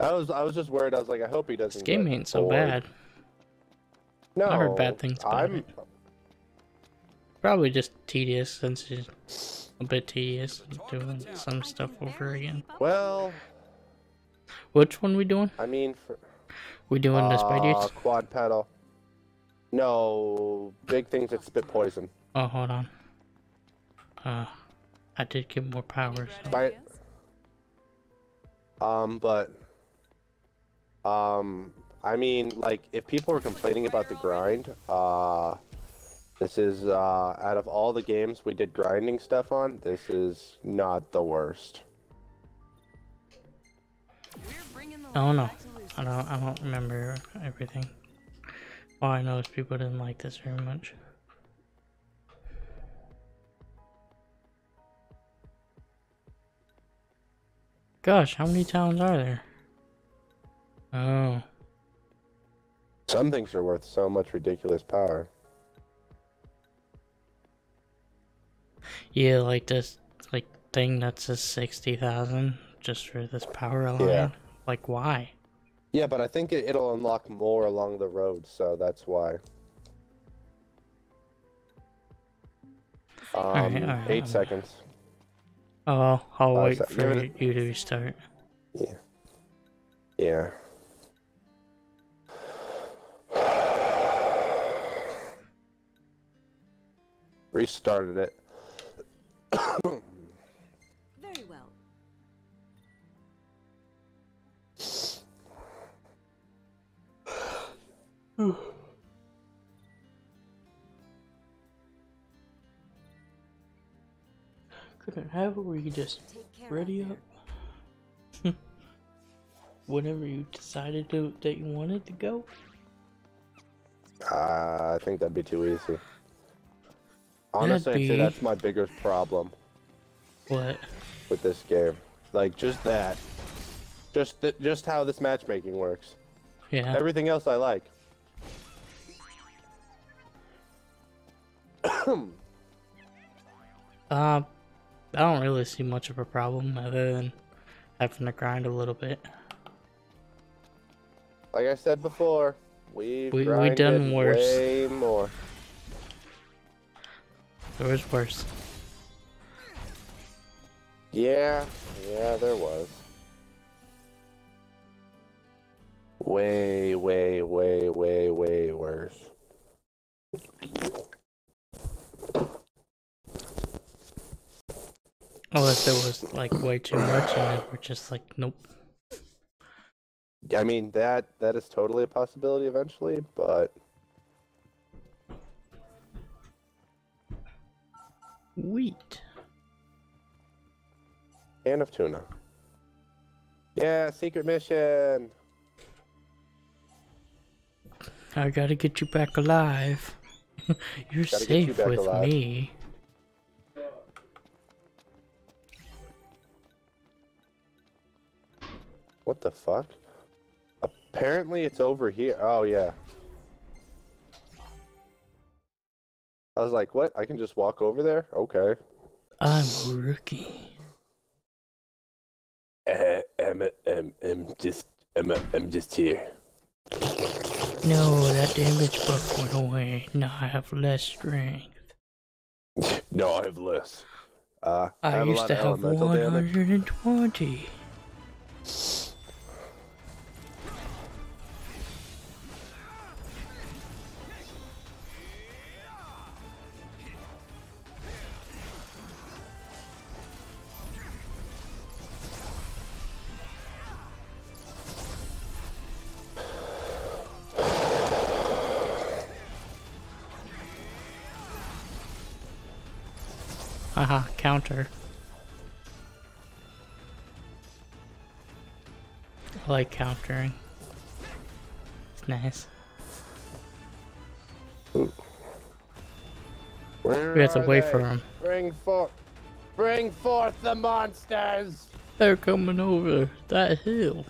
I was I was just worried. I was like, I hope he doesn't. This game ain't so bored. bad. No, I heard bad things about I'm. it. Probably just tedious since it's bit tedious doing some stuff over again. Well, Which one we doing? I mean, for, We doing the uh, spiders? quad pedal. No, big things that spit poison. Oh, hold on. Uh, I did get more power. So. Um, but um, I mean, like, if people are complaining about the grind, uh, this is uh, out of all the games we did grinding stuff on, this is not the worst. I don't know. I don't. I don't remember everything. All I know is people didn't like this very much. Gosh, how many towns are there? Oh, Some things are worth so much ridiculous power. Yeah, like this, like thing that says sixty thousand just for this power line. Yeah. Like, why? Yeah, but I think it, it'll unlock more along the road, so that's why. Um, Alright, alright, eight I'm- seconds. Oh, I'll wait for it you to restart. Yeah. Yeah. (sighs) Restarted it. Very well. Couldn't have it where you just ready up (laughs) whenever you decided to that you wanted to go. Uh, I think that'd be too easy. Honestly, I'd say be- that's my biggest problem What? with this game. Like, just that. Just th- just how this matchmaking works. Yeah. Everything else I like. (coughs) Uh, I don't really see much of a problem other than having to grind a little bit. Like I said before, we've We- we done worse. way more. There was worse. Yeah, yeah, there was. Way, way, way, way, way worse. Unless it was like way too much and we're just like, nope. I mean that that is totally a possibility eventually, but Wheat. can of tuna. Yeah, secret mission. I gotta get you back alive. (laughs) You're Gotta safe you with alive. me. What the fuck? Apparently it's over here. Oh yeah. I was like, what? I can just walk over there? Okay. I'm a rookie. Uh, I'm, I'm, I'm just, I'm, I'm just here. No, that damage buff went away. Now I have less strength. (laughs) No, I have less. Uh, I, have used to have elemental damage. Counter. I like countering. It's nice. Where We have to wait they? for 'em. Bring forth, bring forth the monsters. They're coming over that hill.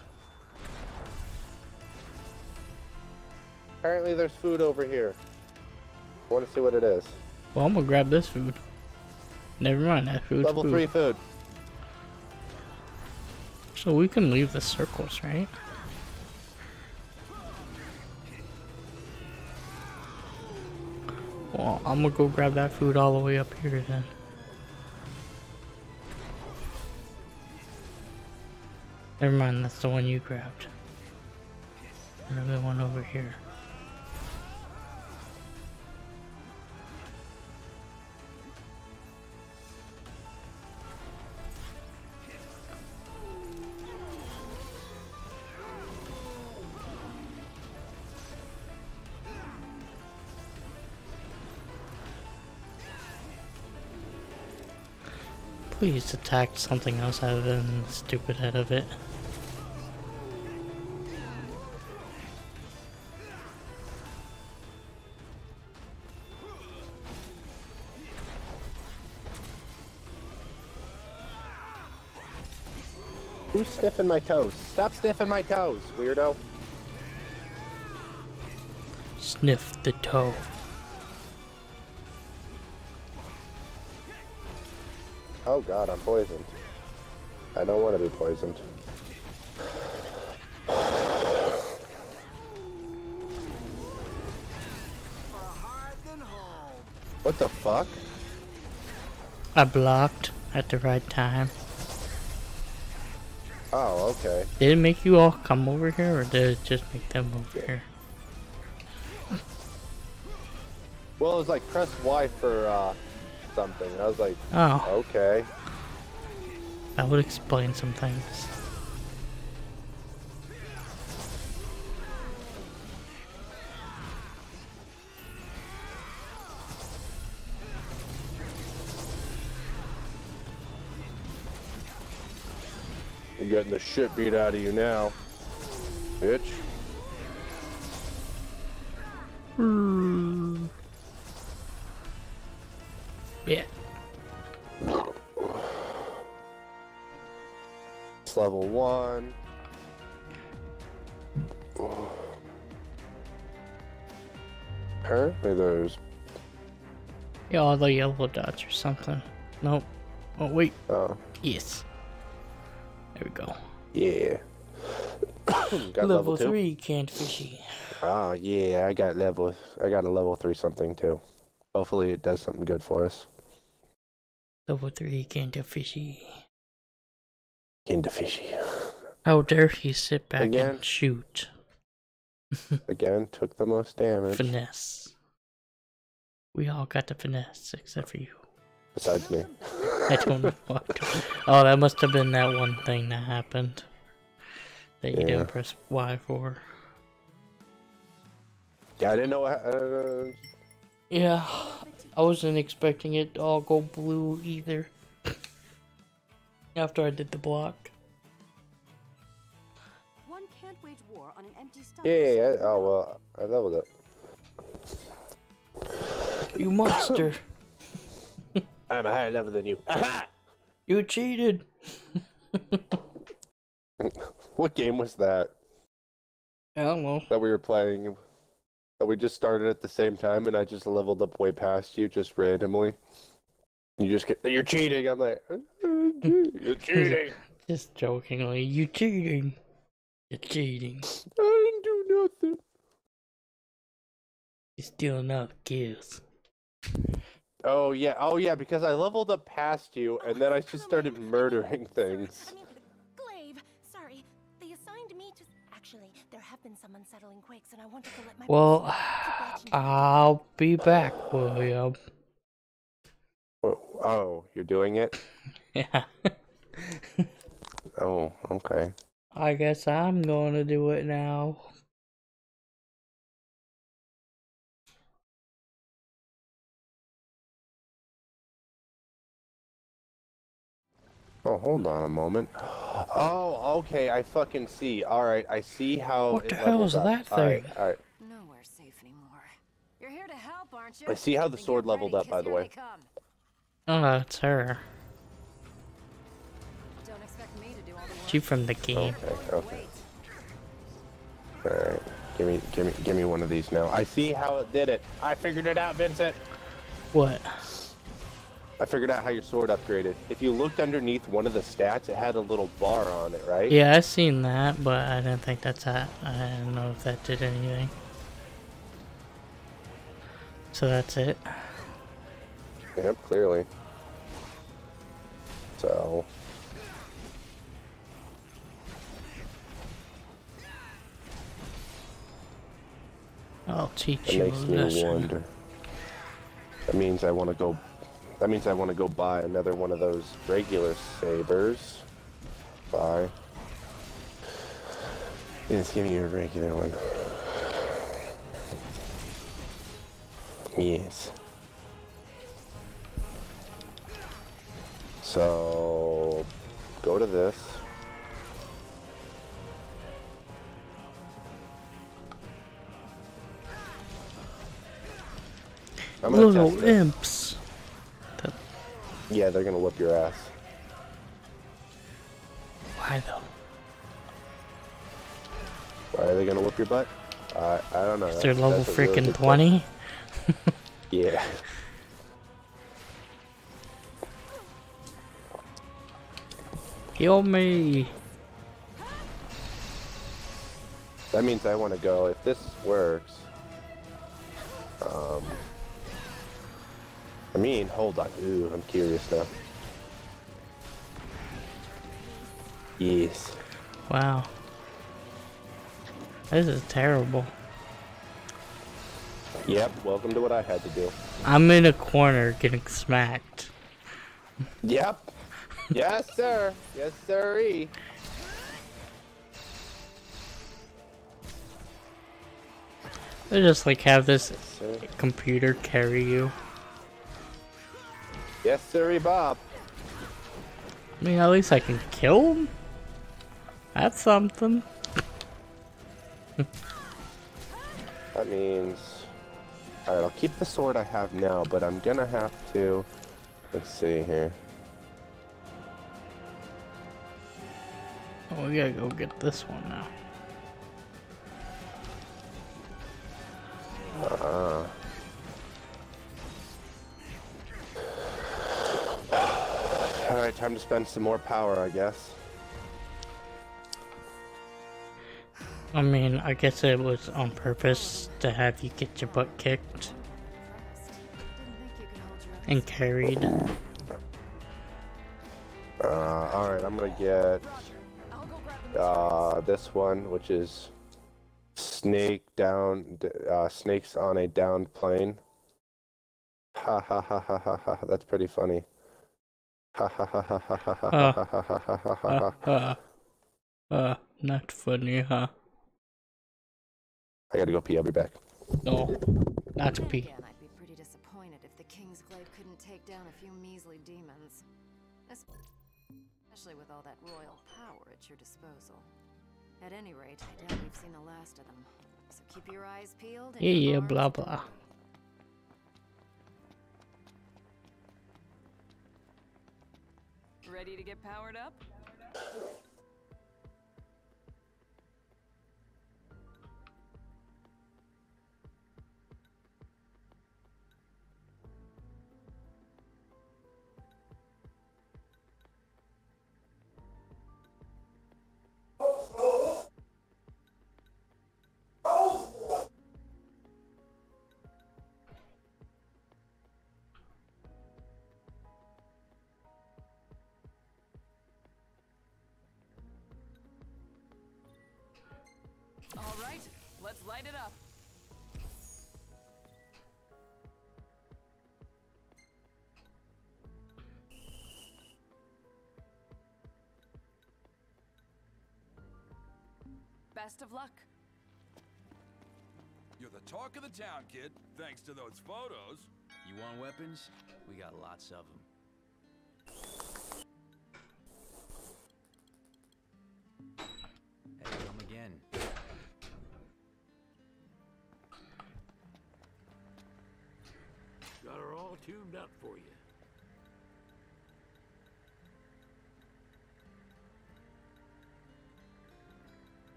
Apparently, there's food over here. I want to see what it is. Well, I'm gonna grab this food. Never mind, that food. Level food. three food. So we can leave the circles, right? Well, I'm gonna go grab that food all the way up here then. Never mind, that's the one you grabbed. Another one over here. Please attack something else other than the stupid head of it. Who's sniffing my toes? Stop sniffing my toes, weirdo. Sniff the toe. Oh god, I'm poisoned. I don't want to be poisoned. What the fuck? I blocked at the right time. Oh, okay. Did it make you all come over here or did it just make them over here? Well, it was like press Y for uh, something. I was like, Oh, okay. that would explain some things. You're getting the shit beat out of you now, bitch. Level one. Apparently there's Yeah, all the yellow dots or something. Nope. Oh wait. Oh, Yes. There we go. yeah. (coughs) got level, level, three canned fishy. Oh yeah, I got level. I got a level three something too. Hopefully, it does something good for us. Level three canned fishy. Into fishy. How dare he sit back Again? and shoot? (laughs) Again, took the most damage. Finesse. We all got the finesse except for you. Besides me. (laughs) I don't know what. Oh, that must have been that one thing that happened. That you Yeah. didn't press Y for. Yeah, I didn't know. what- Uh, Yeah, I wasn't expecting it to all go blue either. After I did the block. One can't wage war on an empty stomach. yeah, yeah, yeah. Oh well, I leveled up. You monster! (coughs) I'm a higher level than you. Aha! (laughs) You cheated! (laughs) What game was that I don't know. that we were playing? That we just started at the same time, and I just leveled up way past you, just randomly. You just get, you're cheating. I'm like, uh, you're (laughs) cheating. Just jokingly, you cheating. You're cheating. I didn't do nothing. You're stealing all the kills. Oh yeah, oh yeah, because I leveled up past you, and then I just started murdering things. Glaive, sorry. They assigned me to. Actually, there have been some unsettling quakes, and I wanted to let my. Well. (sighs) I'll be back, William. Oh, oh, you're doing it? (laughs) Yeah. Oh, okay. I guess I'm gonna do it now. Oh, hold on a moment. Oh, okay, I fucking see. All right, I see how. What it the hell levels is up. that thing? all right. Nowhere safe anymore. You're here to help, aren't you? I see how the sword leveled ready, up, by the way. they come. Oh, it's her. Don't expect me to do all the work. She from the game. Okay, okay. All right, give me, give me, give me one of these now. I see how it did it. I figured it out, Vincent. What? I figured out how your sword upgraded. If you looked underneath one of the stats, it had a little bar on it, right? Yeah, I seen that, but I didn't think that's that. I don't know if that did anything. So that's it. Yep, clearly. So, I'll teach it you a makes me lesson. wonder. That means I want to go. That means I want to go buy another one of those regular sabers. Buy. Yes, give me a regular one. Yes. So, go to this. I'm gonna Little test this. imps. Yeah, they're gonna whip your ass. Why though? Why are they gonna whip your butt? Uh, I don't know. Is they're level really freaking good 20? (laughs) Yeah. Heal me! That means I want to go. If this works, um, I mean, hold on. Ooh, I'm curious now. Yes. Wow. This is terrible. Yep. Welcome to what I had to do. I'm in a corner getting smacked. Yep. Yes, sir. Yes, sirree. They just like have this Sir. computer carry you. Yes, sirree, Bob. I mean, at least I can kill him? That's something. (laughs) That means. Alright, I'll keep the sword I have now, but I'm gonna have to. Let's see here. Oh, we gotta go get this one now. Uh, Alright, time to spend some more power, I guess. I mean, I guess it was on purpose to have you get your butt kicked and carried. Uh, alright, I'm gonna get uh, this one, which is snake down, uh, snakes on a downed plane. Ha ha ha ha ha ha. That's pretty funny. Ha ha ha ha ha ha ha ha ha ha ha ha ha. Uh, uh, uh, not funny, huh? I gotta go pee. I'll be back. No, not to Then be. Again, I'd be pretty disappointed if the King's Glaive couldn't take down a few measly demons. Especially with all that royal power at your disposal. At any rate, I doubt we've seen the last of them. So keep your eyes peeled and Yeah, yeah, blah, blah. Ready to get powered up? Best of luck. You're the talk of the town, kid, thanks to those photos. You want weapons? We got lots of them.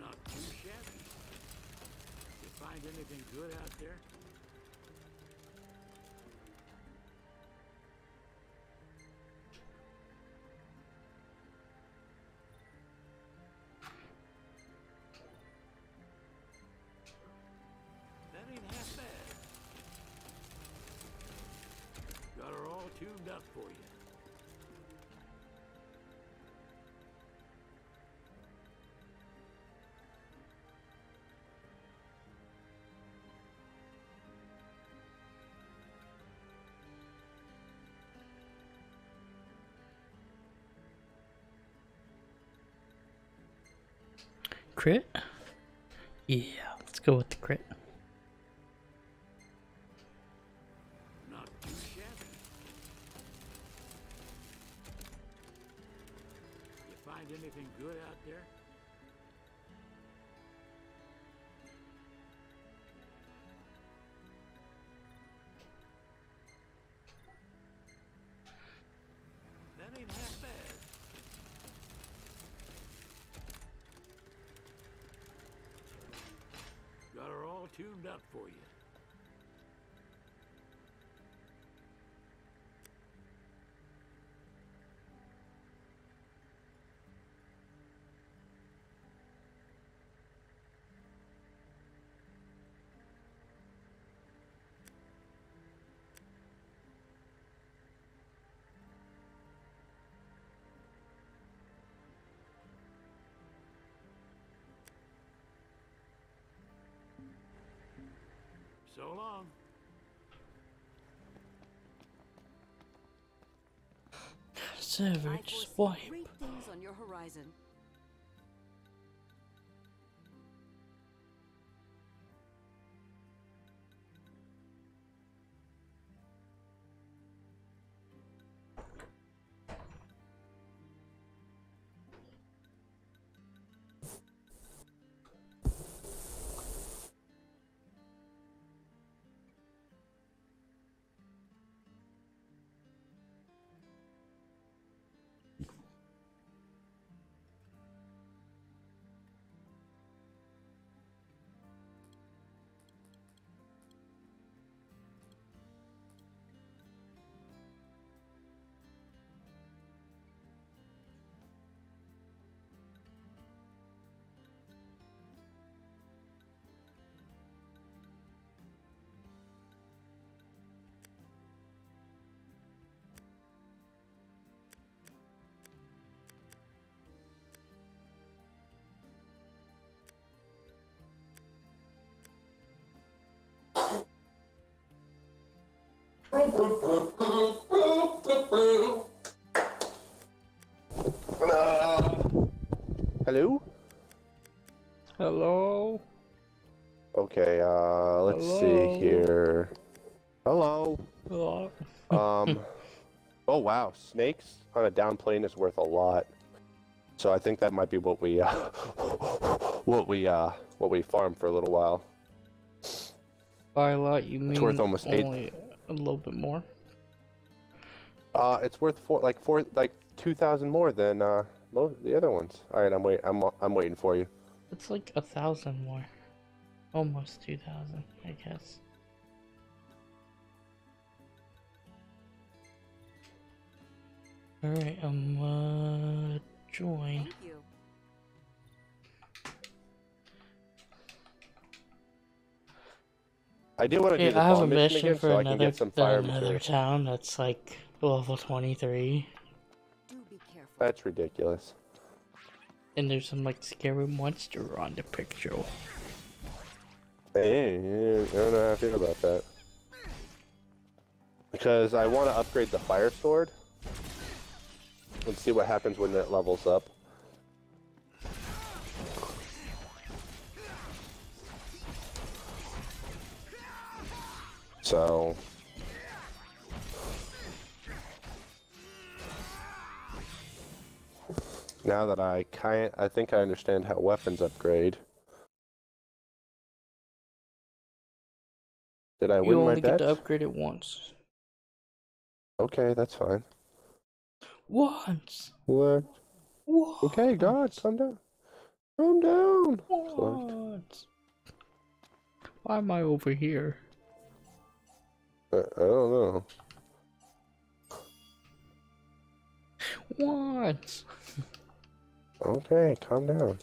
Not too shabby. You find anything good out there? That ain't half tuned up for you. Crit? Yeah, let's go with the crit. So long. Server, just wipe. Hello? Hello? Okay, uh, let's Hello? see here. Hello? Hello? Um, (laughs) oh wow, snakes on a down plane is worth a lot. So I think that might be what we, uh, (laughs) what we, uh, what we farm for a little while. By a lot, you mean it's worth almost eight- only a little bit more? Uh, it's worth four, like four, like two thousand more than uh, most the other ones. All right, I'm wait, I'm, I'm waiting for you. It's like a thousand more. Almost two thousand, I guess. Alright, um, uh, join. I do want to do the I have a mission mission again, for so I can another, get some fire another material. town that's like level 23. Do be careful. That's ridiculous. And there's some like scary monster on the picture. Hey, I don't know how I feel about that. Because I want to upgrade the fire sword. and see what happens when it levels up. So... Now that I kind, I think I understand how weapons upgrade. Did I You win my bet? You only get to upgrade it once. Okay, that's fine. Once! What? Once! Okay, God, calm down. Calm down. Once! Why am I over here? I, I don't know. What? Okay, calm down.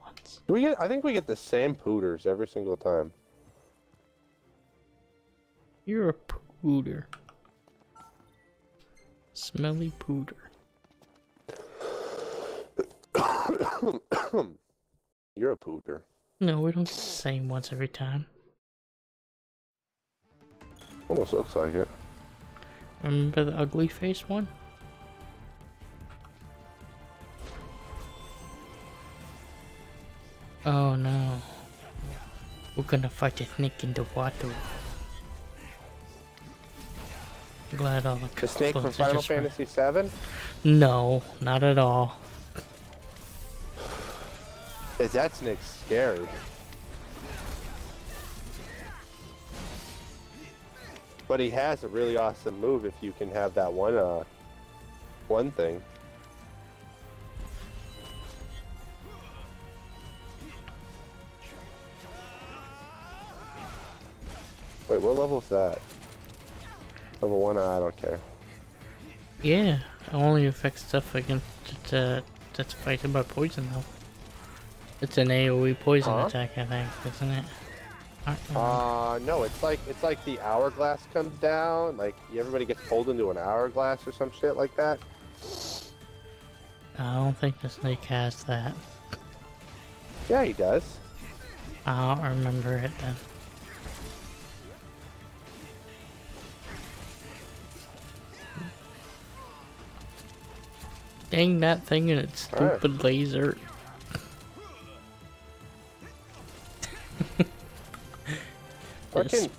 Once. Do we get? I think we get the same pooters every single time. You're a pooter. Smelly pooter. (coughs) You're a pooter. No, we don't get the same ones every time. Almost looks like it. Remember the ugly face one? Oh no. We're gonna fight a snake in the water. Glad all the The snake from Final. Fantasy VII. No, not at all. Is that snake scary? But he has a really awesome move if you can have that one uh one thing. Wait, what level is that? Level one, I don't care. Yeah, it only affects stuff against uh, that's fighting by poison though. It's an AoE poison Huh? attack, I think, isn't it? I don't know. Uh no, it's like it's like the hourglass comes down, like everybody gets pulled into an hourglass or some shit like that. I don't think the snake has that. Yeah, he does. I don't remember it then. Dang that thing and its stupid laser. Fucking-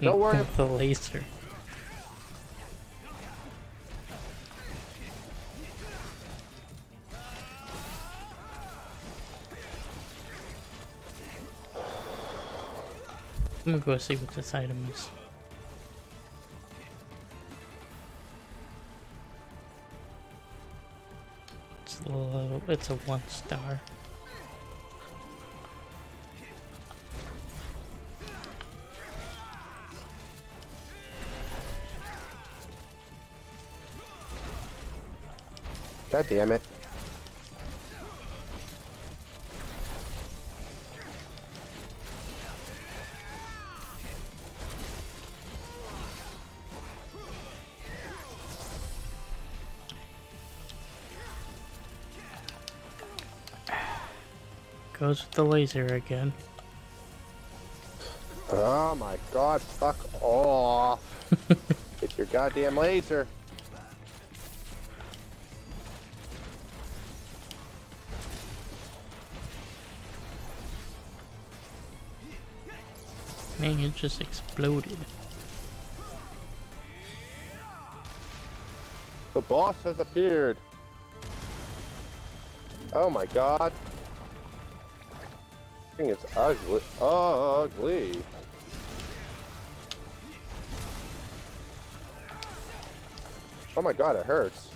don't- worry. The laser. I'm gonna go see what this item is. It's a little, it's a one star. God damn it. Goes with the laser again. Oh my god, fuck off. (laughs) Get your goddamn laser. It just exploded. The boss has appeared. Oh my god. Thing is ugly. Ugly. Oh my god, it hurts.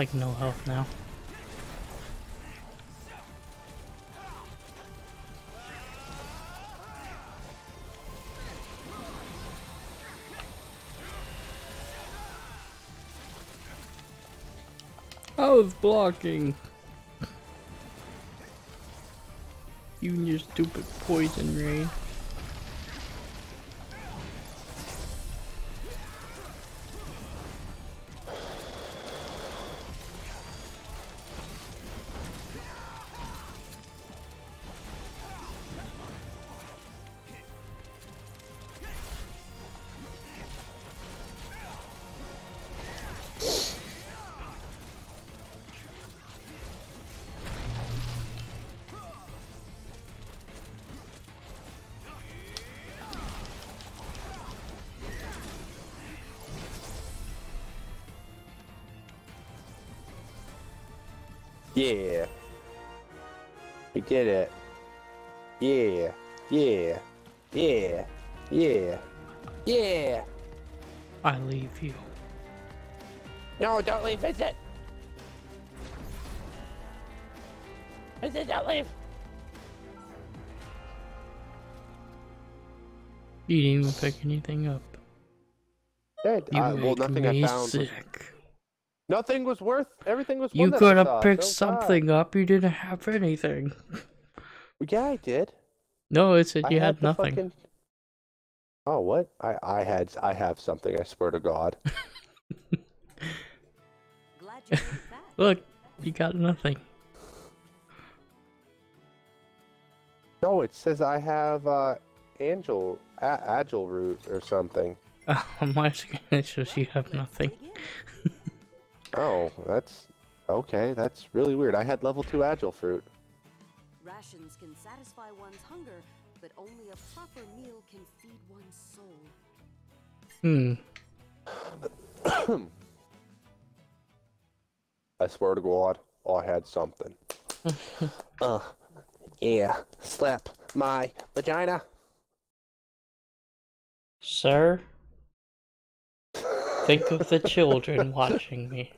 Like no health now. I was blocking. You and your stupid poison rain. Yeah. We did it. Yeah. Yeah. Yeah. Yeah. Yeah. I leave you. No, don't leave, Vincent. Vincent, don't leave. You didn't even pick anything up. Dead. You Uh, well, nothing me I found. Was, sick. nothing was worth. Everything was. You one that I could have saw, picked so God. something up. You didn't have anything. Yeah, I did. No, it said I you had, the nothing. fucking- Oh, what? I I had I have something. I swear to God. (laughs) Glad you. (laughs) Look, you got nothing. No, it says I have uh, angel a- agile root or something. On (laughs) my screen, it shows you have nothing. Oh, that's okay. That's really weird. I had level two agile fruit. Rations can satisfy one's hunger, but only a proper meal can feed one's soul. Hmm. (clears throat) I swear to God, I had something. (laughs) uh, yeah, slap my vagina. Sir, think of the children watching me.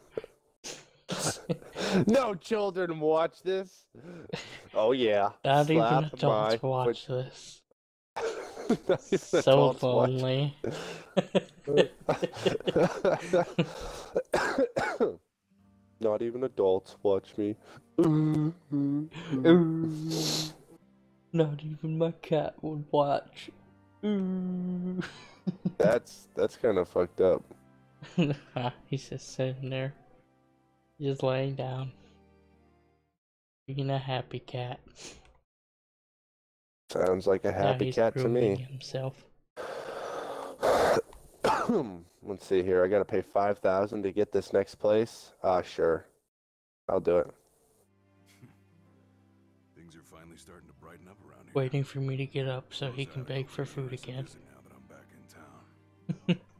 (laughs) no children watch this. Oh yeah, Not even adults my watch this. (laughs) Not So lonely. (laughs) Not even adults watch me. Not even my cat would watch. That's that's kind of fucked up. (laughs) He's just sitting there, just laying down, being a happy cat. Sounds like a happy he's cat to grooming me. Himself. (clears throat) Let's see here. I gotta pay five thousand to get this next place. Ah, sure. I'll do it. (laughs) Things are finally starting to brighten up around here. waiting for me to get up so he can beg for food again. (laughs)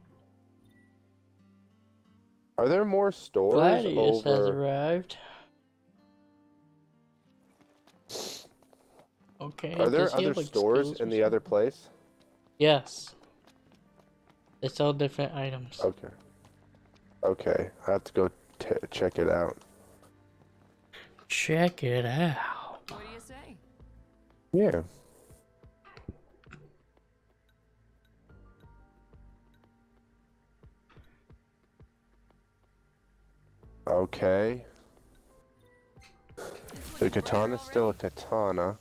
Are there more stores Gladius has arrived. Okay. Are there other have, like, stores in the other place? Yes. They sell different items. Okay. Okay, I have to go t- check it out. Check it out. What do you say? Yeah. Okay. The katana's still a katana.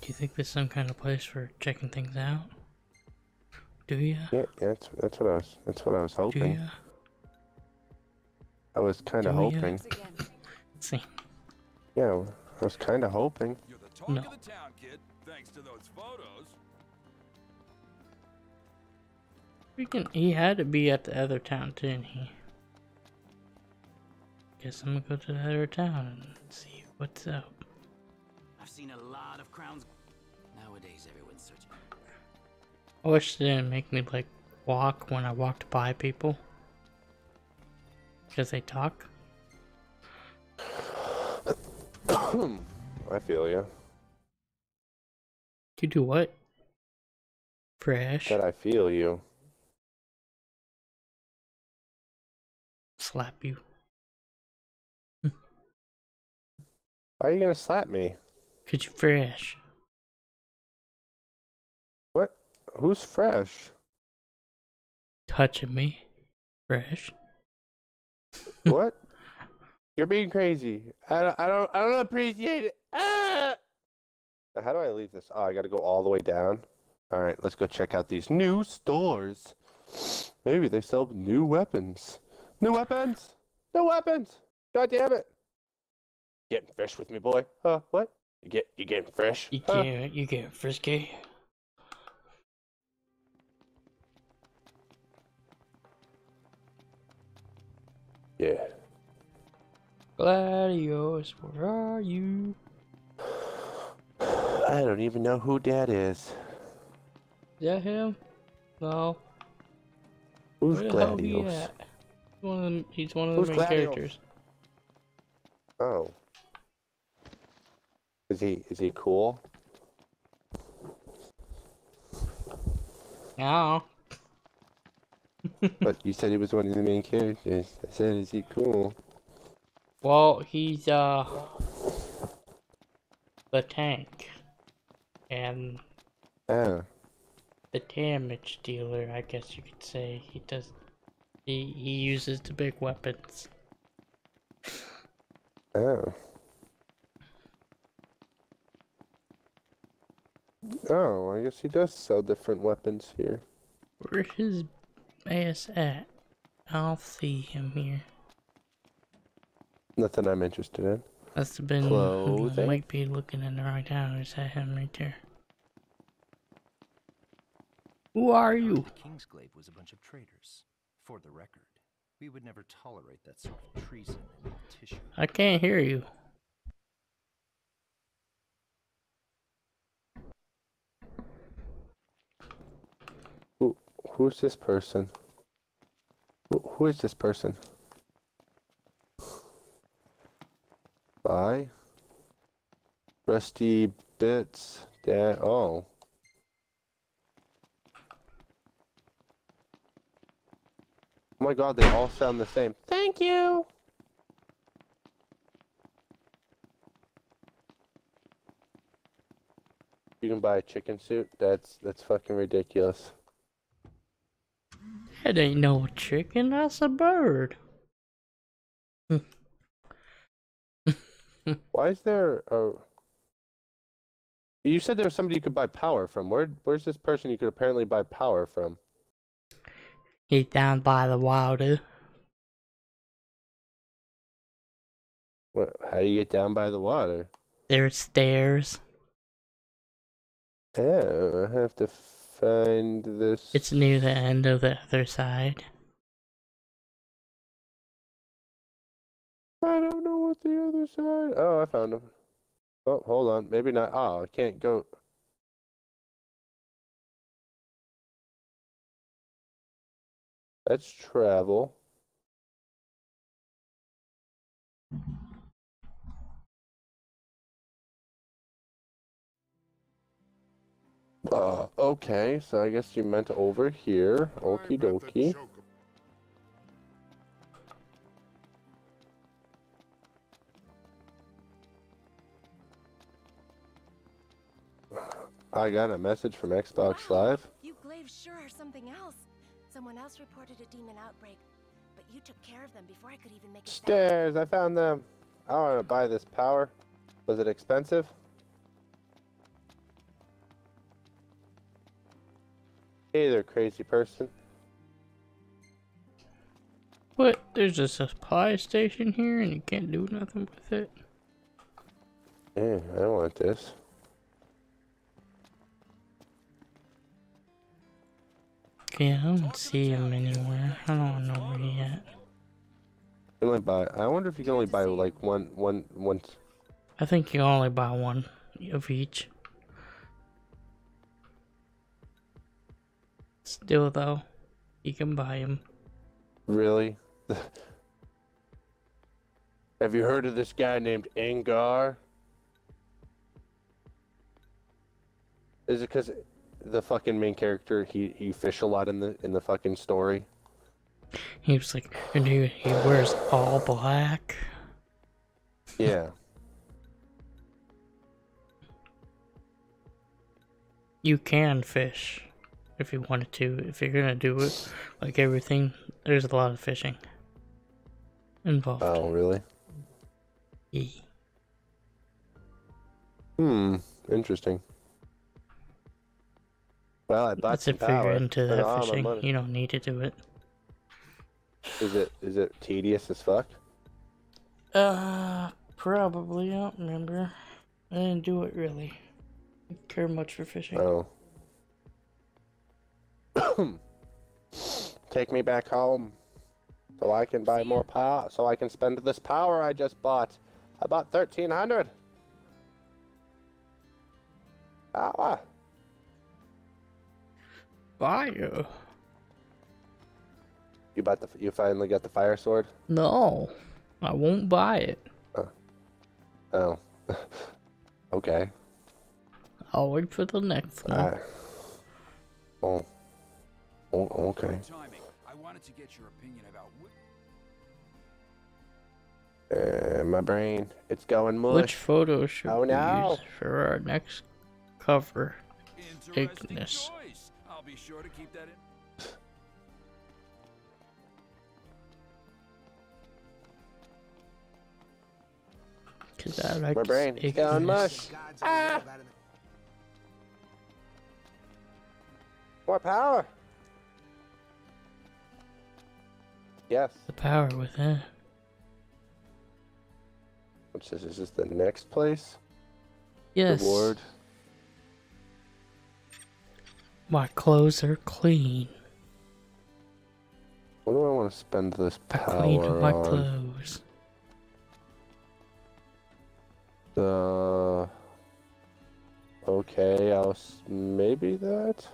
Do you think there's some kind of place for checking things out? Do ya? Yeah, that's that's what I was that's what I was hoping. Do hoping. ya? I was kind of Do ya? hoping. Let's see. Yeah, I was kind of hoping. You're the talk No. of the town, kid, thanks to those photos. Freaking, he had to be at the other town, didn't he? Guess I'm gonna go to the other town and see what's up. I've seen a lot of crowns. Nowadays, everyone's searching. I wish they didn't make me like walk when I walked by people. Because they talk. I feel you. You do what? Fresh. That I feel you. Slap you. Why are you gonna slap me? Cause you fresh. What? Who's fresh? Touching me. Fresh. what? (laughs) You're being crazy. I don't, I don't, I don't appreciate it. Ah! How do I leave this? Oh, I gotta go all the way down. All right, let's go check out these new stores. Maybe they sell new weapons. New weapons. New weapons. God damn it. Getting fresh with me, boy. Huh? What? You get, you getting fresh? You Huh? get you get frisky. Yeah. Gladios, where are you? (sighs) I don't even know who that is. Is that him? No. Who's Where the he Gladios? One of them, he's one of Who's the main Gladios? characters. Oh. Is he is he cool? Yeah. (laughs) but you said he was one of the main characters. I said, is he cool? Well, he's uh the tank and Oh. the damage dealer, I guess you could say. He does he he uses the big weapons. Oh. Oh, I guess he does sell different weapons here. Where's his ass at? I'll see him here. Nothing I'm interested in. Must have been Clothing? might be looking in the right town. Is that him right there? Who are you? The Kingsglaive was a bunch of traitors. For the record, we would never tolerate that sort of treason in the tissue. I can't hear you. Who who's this person? Who, is this person? Bye. Rusty bits. Da- oh. Oh my god, they all sound the same. Thank you. You can buy a chicken suit. That's that's fucking ridiculous. That ain't no chicken, that's a bird. (laughs) Why is there a? You said there was somebody you could buy power from. Where where's this person you could apparently buy power from? He's down by the water. What, how do you get down by the water? There's stairs. Oh, I have to find this. It's near the end of the other side. I don't know what the other side. Oh, I found him. Oh, hold on. Maybe not. Oh, I can't go. Let's travel. Uh, okay, so I guess you meant over here. Okie dokie. I got a message from Xbox Live. You glaives sure are something else. Someone else reported a demon outbreak, but you took care of them before I could even make. Stairs, I found them. I want to buy this power. Was it expensive? Hey there, crazy person. What? There's a supply station here and you can't do nothing with it? Yeah, I want this. Yeah, I don't see him anywhere. I don't know where he at. You only buy. I wonder if you can only buy like one, one, one. I think you only buy one of each. Still though, you can buy them. Really? (laughs) Have you heard of this guy named Angar? Is it because the fucking main character he he fish a lot in the in the fucking story? He was like, and he, he wears all black. Yeah. (laughs) You can fish if you wanted to. If you're gonna do it, like everything, there's a lot of fishing involved. Oh, really? Yeah. Hmm. Interesting. Well, I bought That's if you're into that fishing. You don't need to do it. Is it is it tedious as fuck? Uh, probably. I don't remember. I didn't do it really. I didn't care much for fishing. Oh. (coughs) Take me back home, so I can buy more power. So I can spend this power I just bought. I bought thirteen hundred. Power. Fire. You bought the. You finally got the fire sword. No, I won't buy it. Oh. (laughs) okay. I'll wait for the next one. Uh, oh. Oh. Okay. I wanted to get your opinion about Uh, my brain. It's going mush. Which photo should Oh, we use for our next cover? Interesting Ignis. I'll be sure to keep that in. Cause I like My brain. It's going mush. Ah. More power. Yes. The power within. What's this? Is this the next place? Yes. Reward. My clothes are clean. What do I want to spend this I power cleaned my on? clothes. The. Okay, I'll s- maybe that.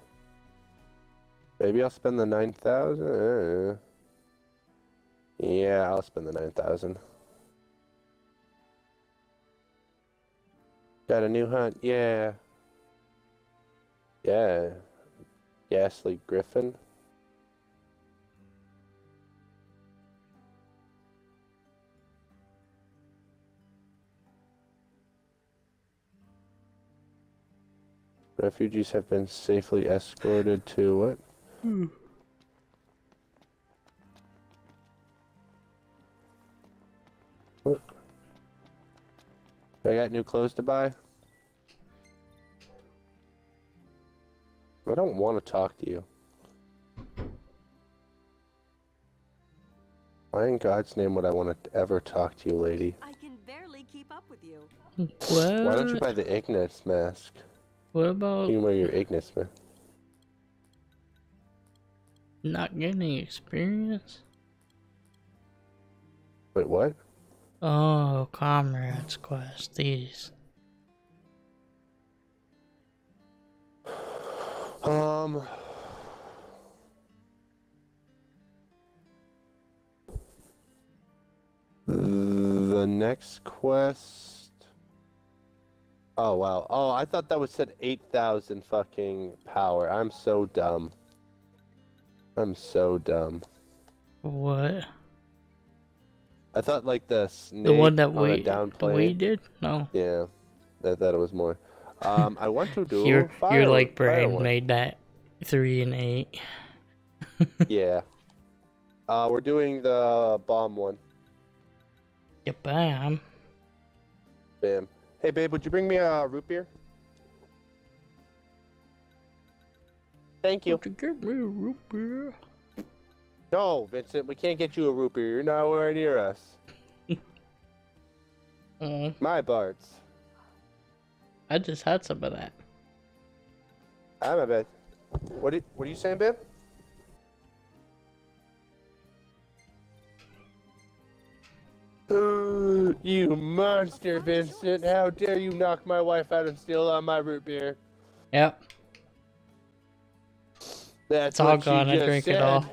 Maybe I'll spend the nine thousand. Eh, eh, eh. Yeah, I'll spend the nine thousand. Got a new hunt. Yeah. Yeah. Ghastly Griffin. Refugees have been safely escorted to what? What? I got new clothes to buy. I don't want to talk to you. Why in God's name would I want to ever talk to you, lady? I can barely keep up with you. What? Why don't you buy the Ignis mask? What about You can wear your Ignis mask. not getting experience? Wait, what? Oh, Comrades Quest. These. Um. The next quest. Oh wow. Oh, I thought that was said eight thousand fucking power. I'm so dumb. I'm so dumb. What? I thought like the snake The one that we downplay. we did? No. Yeah, I thought it was more. Um, I want to do. (laughs) Your fire, your like brain firework. made that three and eight. (laughs) yeah. Uh, we're doing the bomb one. Yeah, bam. Bam. Hey, babe, would you bring me a root beer? Thank you. Would you get me a root beer? No, Vincent, we can't get you a root beer. You're nowhere near us. Mm, (laughs) My Barts. I just had some of that. I'm a bit. What, are- what are you saying, babe? Ooh, you monster, Vincent. How dare you knock my wife out and steal all my root beer? Yep. That's It's all gone. I drink it all.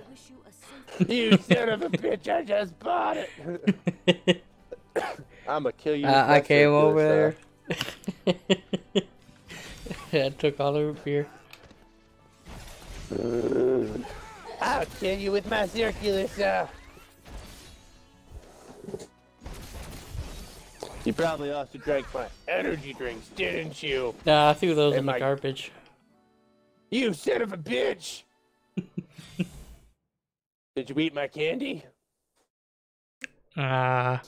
You son of a bitch, I just bought it. (laughs) I'ma kill you. Uh, I came over stuff. there. (laughs) I took all the root beer. I'll kill you with my circular saw. You probably also drank my energy drinks, didn't you? Nah, I threw those And in the my- garbage. You son of a bitch! (laughs) Did you eat my candy? Ah,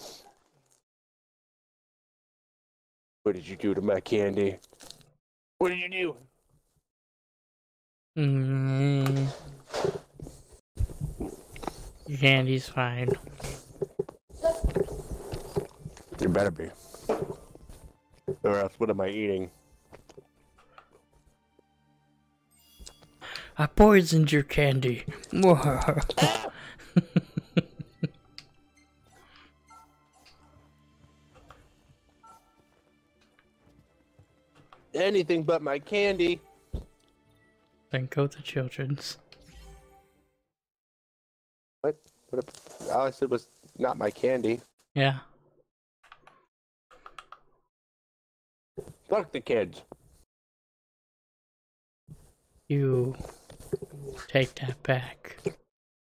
What did you do to my candy? What did you do? mm, candy's fine. You better be. Or else, what am I eating? I poisoned your candy. (laughs) Anything but my candy. then go to children's. What? What? All I said was not my candy. Yeah. Fuck the kids. You take that back.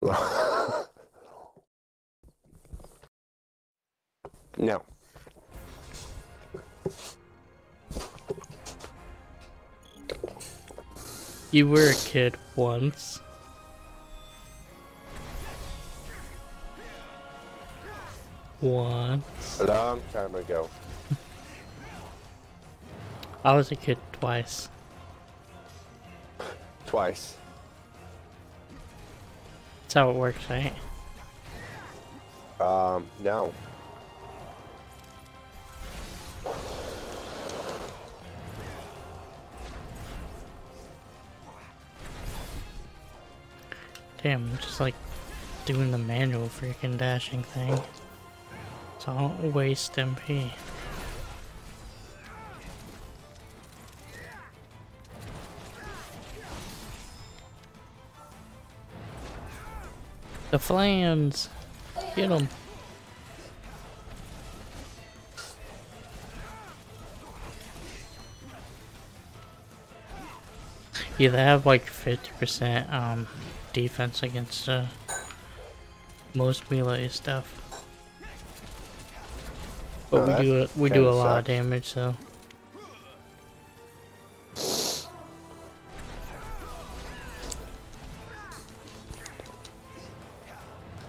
(laughs) no. You were a kid once. Once. A long time ago. (laughs) I was a kid twice. Twice. That's how it works, right? Um, no. Damn, I'm just like doing the manual freaking dashing thing. So I don't waste MP. The flans! Get them! Yeah, they have like 50% um, defense against uh, most melee stuff. But Oh, we do a, we do a lot of damage, so.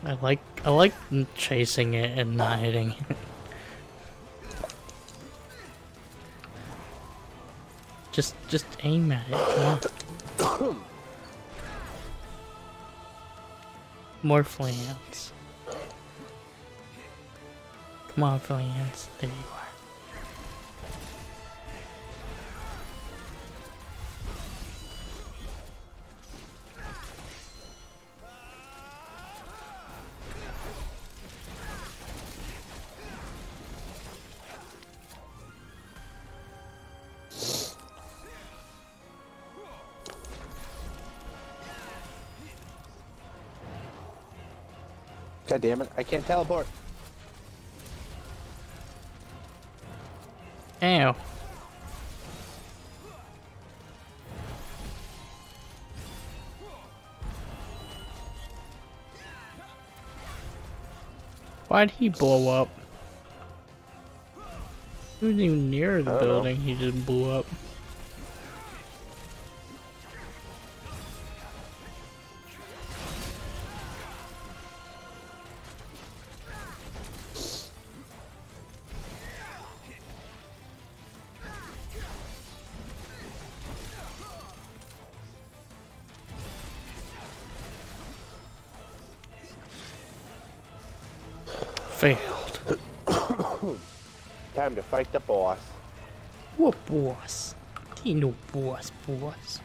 I like I like chasing it and not hitting. it. just just aim at it. Come. More flans. Come on, flans. There you are. God damn it! I can't teleport. Ow. Why'd he blow up? He wasn't even near the don't know. building, he just blew up. Boss.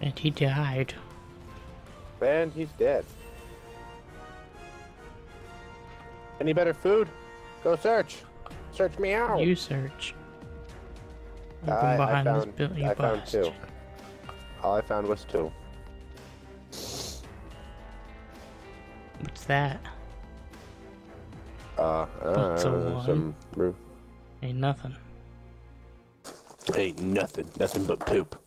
And he died. And he's dead. Any better food? Go search. Search me out. You search. I, I behind this found, building, you I found two. All I found was two. What's that? Uh, uh some roof. Ain't nothing. Ain't nothing. Nothing but poop.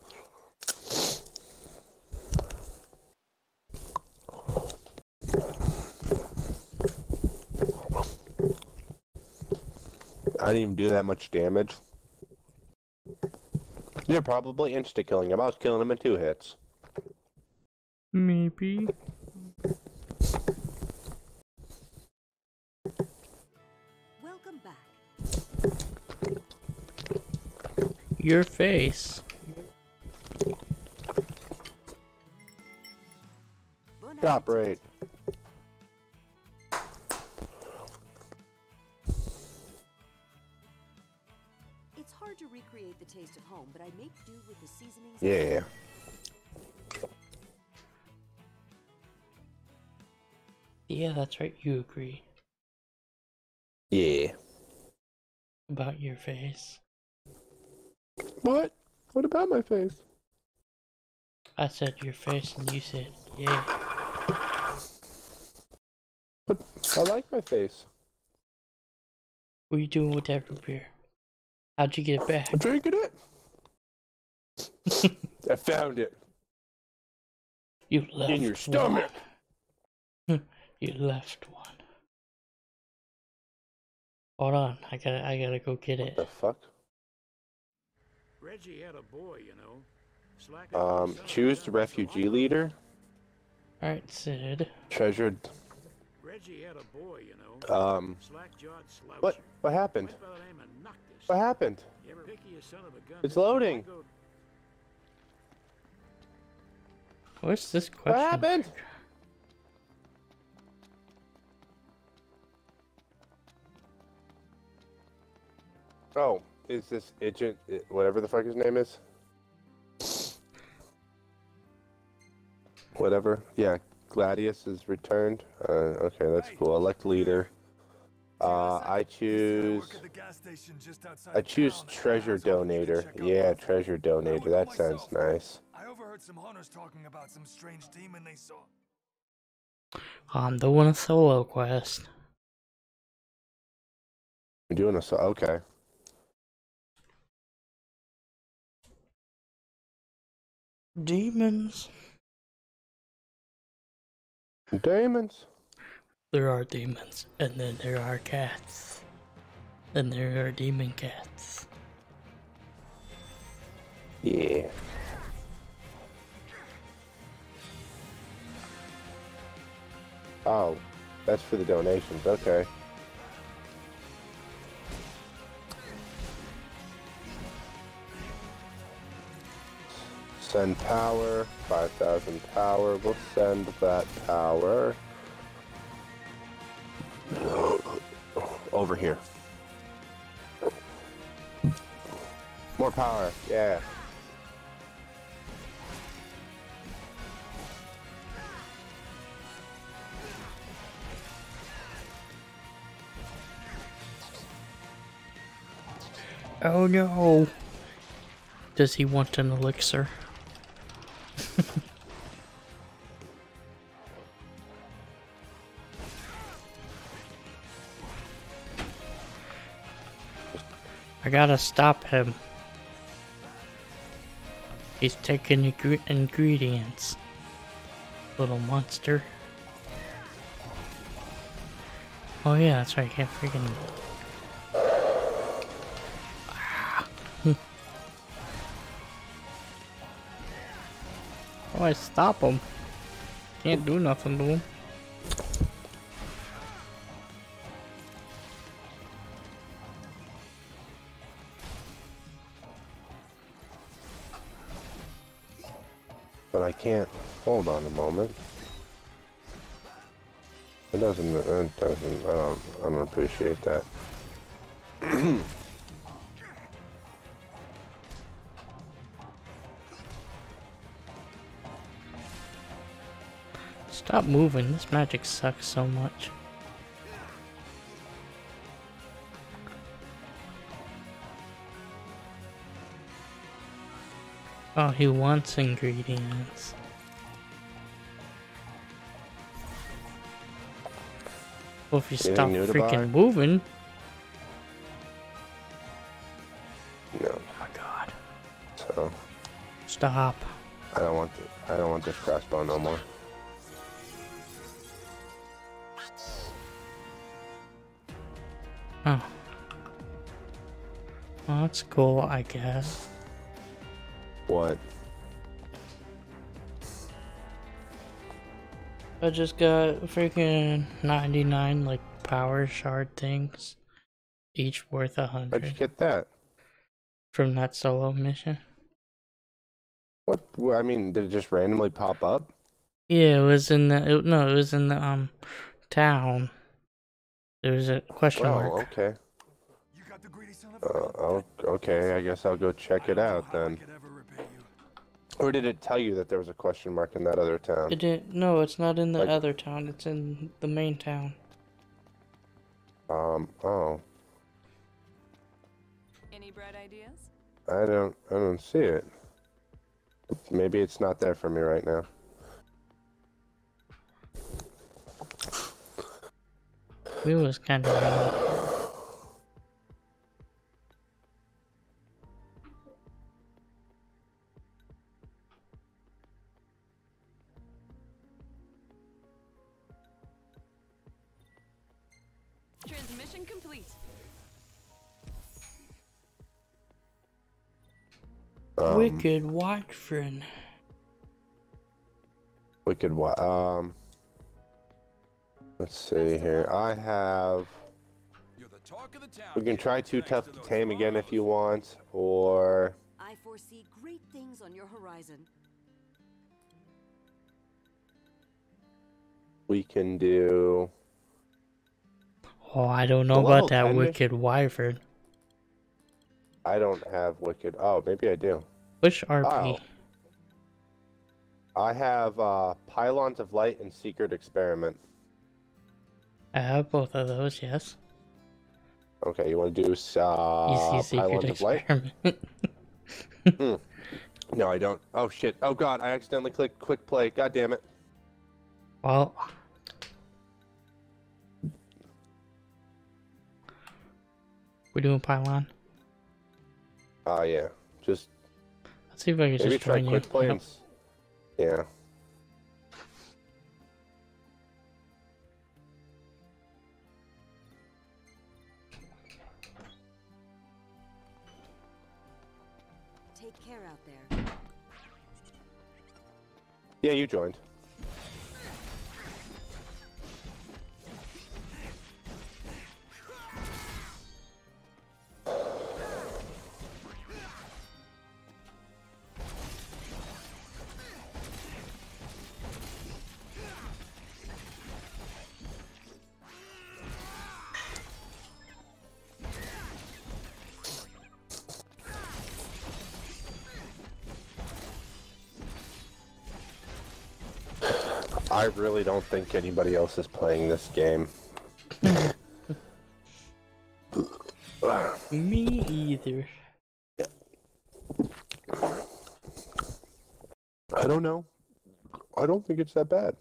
I didn't even do that much damage. You're probably insta killing him. I was killing him in two hits. Maybe. Welcome back. Your face. Stop rate. That's right. You agree Yeah. about your face. What? What about my face? I said your face, and you said yeah. But I like my face. What are you doing with that root beer? How'd you get it back? I'm drinking it. (laughs) I found it. You left In your stomach. (laughs) one. you left one. Hold on, I gotta, I gotta go get it. The fuck? Reggie had a boy, you know. Slack Um, choose the refugee leader. All right, Cid. Treasured. Reggie had a boy, you know. Um, Slack-jawed sloucher. what? What happened? Went by the name of Noctis. What happened? You ever pickiest son of a gun It's loading. What's this question? What happened? Oh, is this agent, whatever the fuck his name is? Whatever. Yeah, Gladius is returned. Uh, okay, that's cool. Elect leader. Uh, I choose. I choose treasure donator. Yeah, treasure donator. That sounds nice. I overheard some hunters talking about some strange demon they saw. I'm doing a solo quest. You're doing a solo. Okay. Demons. Demons. There are demons, and then there are cats. and there are demon cats. Yeah. Oh, that's for the donations. Okay. Send power, 5,000 power. We'll send that power over here. More power, yeah. Oh no! Does he want an elixir? (laughs) I gotta stop him. He's taking ingre- ingredients. Little monster. Oh yeah, that's right. I can't freaking. do I stop him? Can't do nothing to him. But I can't. Hold on a moment. It doesn't. It doesn't. I don't. I don't appreciate that. (clears throat) Stop moving. This magic sucks so much. Oh, he wants ingredients. Well, if you Anything stop freaking moving. No. Oh my god. So Stop. I don't want. The, I don't want this crossbow no more. Oh. Well, that's cool, I guess. What? I just got freaking 99 like power shard things. Each worth a hundred. How'd you get that? from that solo mission. What? I mean, did it just randomly pop up? Yeah, it was in the it, no, it was in the um town. There was a question Oh, mark. okay. Uh, oh, okay, I guess I'll go check it out then. Or did it tell you that there was a question mark in that other town? It didn't. No, it's not in the Like- other town. It's in the main town. Um. Oh, Any bright ideas? I don't. I don't see it. Maybe it's not there for me right now. We was kind of. Transmission complete. Um, Wicked Watchford. Wicked. Wa- Um. Let's see here. I have. We can try Too Tough to Tame again if you want, or I foresee great things on your horizon. we can do. Oh, I don't know The about that 10? Wicked Wyvern. I don't have Wicked. Oh, maybe I do. Which RP? Oh. I have uh, Pylons of Light and Secret Experiment. I have both of those. Yes. Okay, you want to do uh, Pylons of Light? No, I don't. Oh shit! Oh god! I accidentally clicked quick play. God damn it! well. We're doing pylon. Oh yeah. Just Let's see if I can maybe just try join you. quick play. Yep. Yeah. Yeah, you joined. Really don't think anybody else is playing this game. Me either. I don't know. I don't think it's that bad.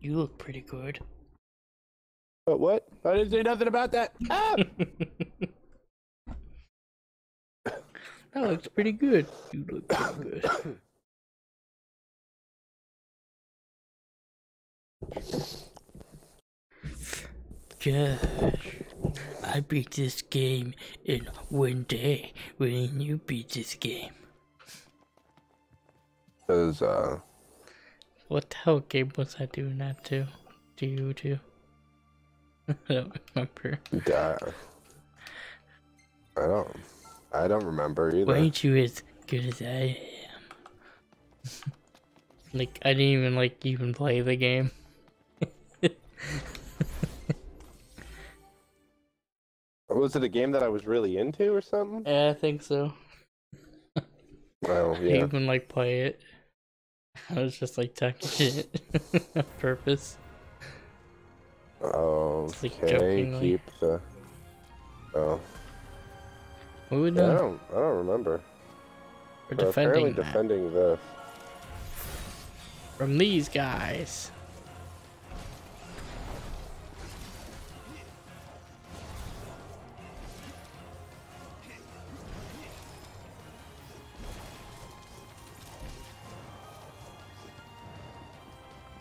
You look pretty good. But what? I didn't say nothing about that. Ah! (laughs) That looks pretty good. You look pretty good. (coughs) Josh, I beat this game in one day. When you beat this game, Cause uh, what the hell game was I doing that to? To you too? (laughs) I don't remember. uh, I don't. I don't remember either. Why ain't you as good as I am? (laughs) Like I didn't even like even play the game. Was it a game that I was really into or something? Yeah, I think so. Well, (laughs) I yeah. even like play it. (laughs) I was just like talking (laughs) shit on purpose. Okay, jokingly. keep the. Oh. What we Yeah, I uh, don't. I don't remember. We're We're apparently defending that defending this. from these guys.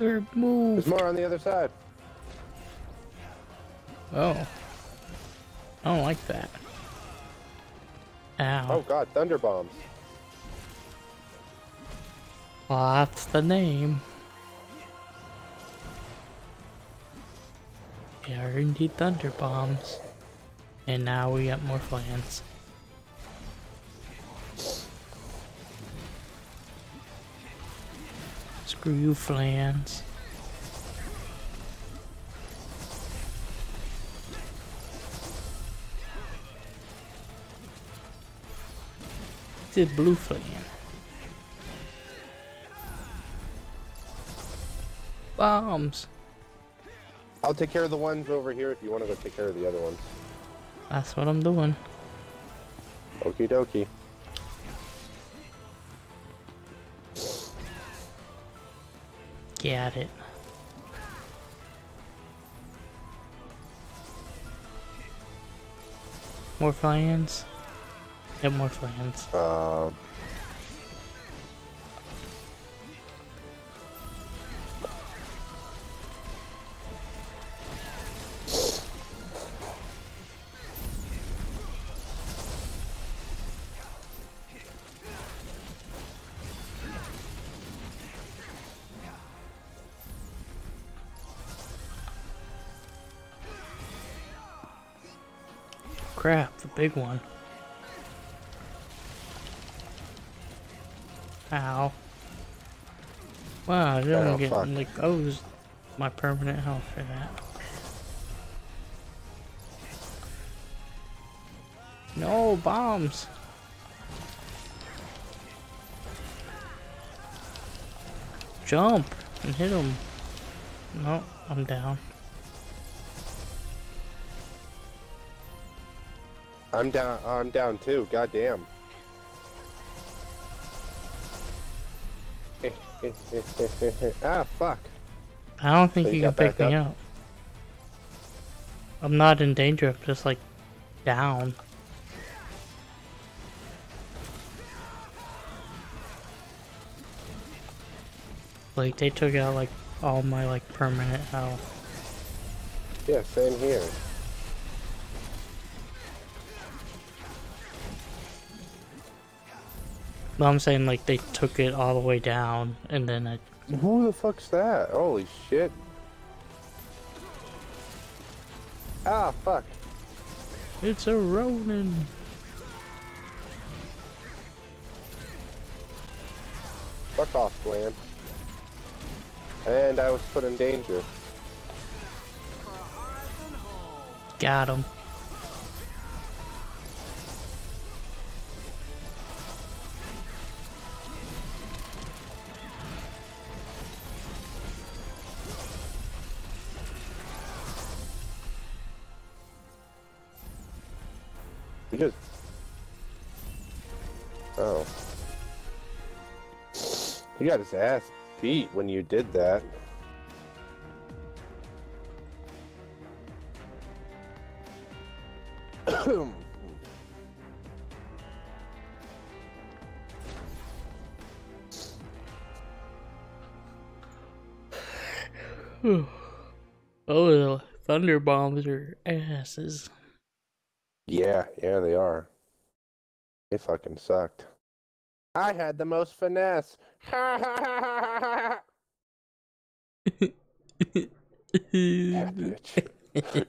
They're There's more on the other side. Oh. I don't like that. Ow. Oh god, thunder bombs. Well, that's the name. They are indeed thunder bombs. And now we got more plans. Screw you, flans. It's a blue flan. Bombs. I'll take care of the ones over here if you want to go take care of the other ones. That's what I'm doing. Okie dokie. Got it. More fly-ins? Yep, more fly-ins. Um. Big one. Ow. Wow, I didn't Oh, get fuck. like was my permanent health for that. No bombs. Jump and hit him. No, I'm down. I'm down. I'm down too. God damn. (laughs) ah, fuck. I don't think So you, can pick me up? up. I'm not in danger, I'm just like down. Like they took out like all my like permanent health. Yeah, same here. But I'm saying like they took it all the way down and then I Who the fuck's that? Holy shit. Ah, fuck. It's a Ronin. Fuck off, Glam. And I was put in danger. Got him. He got his ass beat when you did that. oh, the thunder bombs are asses. yeah, yeah, they are. They fucking sucked. I had the most finesse. (laughs)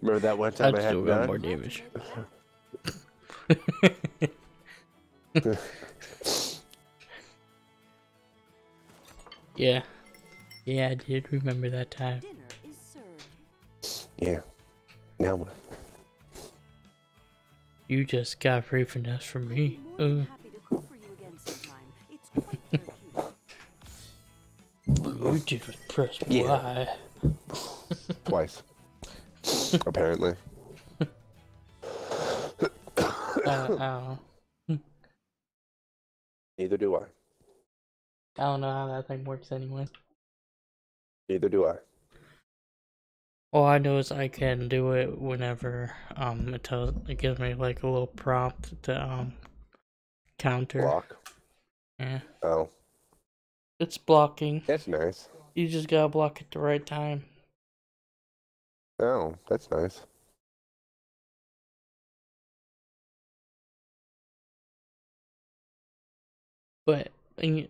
Remember that one time I'd I had still got more damage. (laughs) Yeah. Yeah, I did remember that time. Dinner is served. Yeah. Now what? You just got free finesse from me. Uh, you did was press Yeah. Y. (laughs) Twice. Apparently. Uh. Neither do I. I don't know how that thing works anyway. Neither do I. All I know is I can do it whenever um it tells it gives me like a little prompt to um counter. Block. Yeah. Oh, It's blocking. that's nice. You just gotta block at the right time. Oh, that's nice. But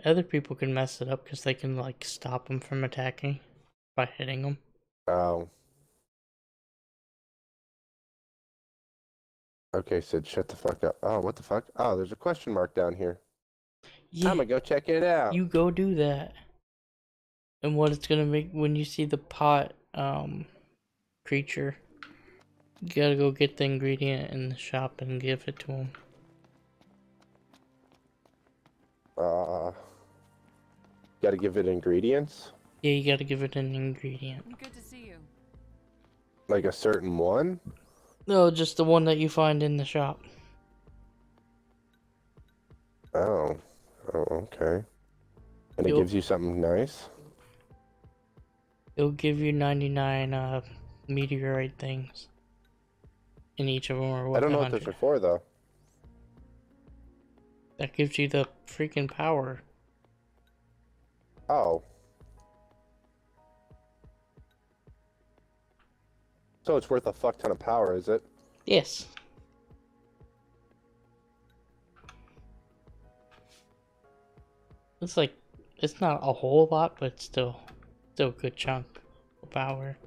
other people can mess it up because they can like stop them from attacking by hitting them. Oh. Okay, Cid, shut the fuck up. Oh, what the fuck? Oh, there's a question mark down here. Yeah, I'm gonna go check it out. you go do that. And what it's gonna make when you see the pot um creature, you gotta go get the ingredient in the shop and give it to him. Uh, gotta give it ingredients, Yeah, you gotta give it an ingredient. Good to see you. like a certain one. No, just the one that you find in the shop. Oh, oh, okay. And it You'll- gives you something nice. It'll give you 99 uh, meteorite things. In each of them are I don't know what those are for though. That gives you the freaking power. Oh. So it's worth a fuck ton of power, is it? Yes. It's like it's not a whole lot, but still still a good chunk of power.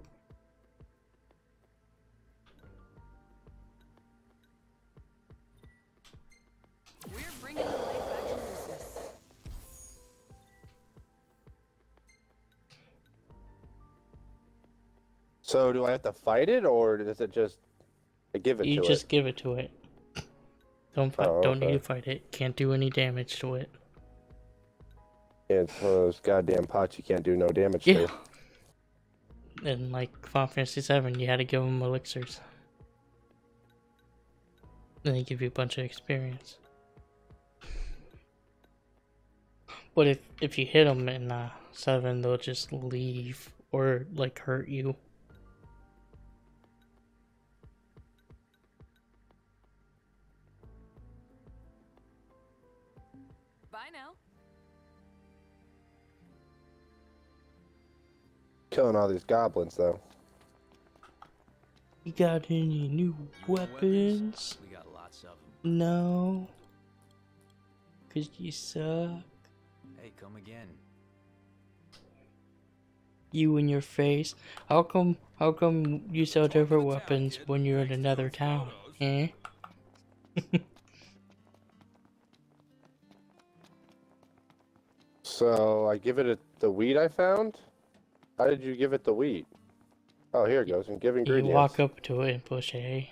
We're bringing the lake back to business. So do I have to fight it, or does it just I give it to You just it? give it to it. Don't fight. Oh, Don't need to fight it. Can't do any damage to it. Yeah, it's one of those goddamn pots you can't do no damage Yeah. to. And like Final Fantasy VII, you had to give them elixirs. And they give you a bunch of experience. But if if you hit them in uh, seven, they'll just leave or like hurt you. Killing all these goblins though. You got any new weapons? We got lots of them. No. Cause you suck. Hey, come again. You and your face. How come? How come you sell different weapons when you're in another town? Eh? (laughs) So I give it a, the weed I found. How did you give it the wheat? Oh, here it goes. And give ingredients. You walk up to it and push A.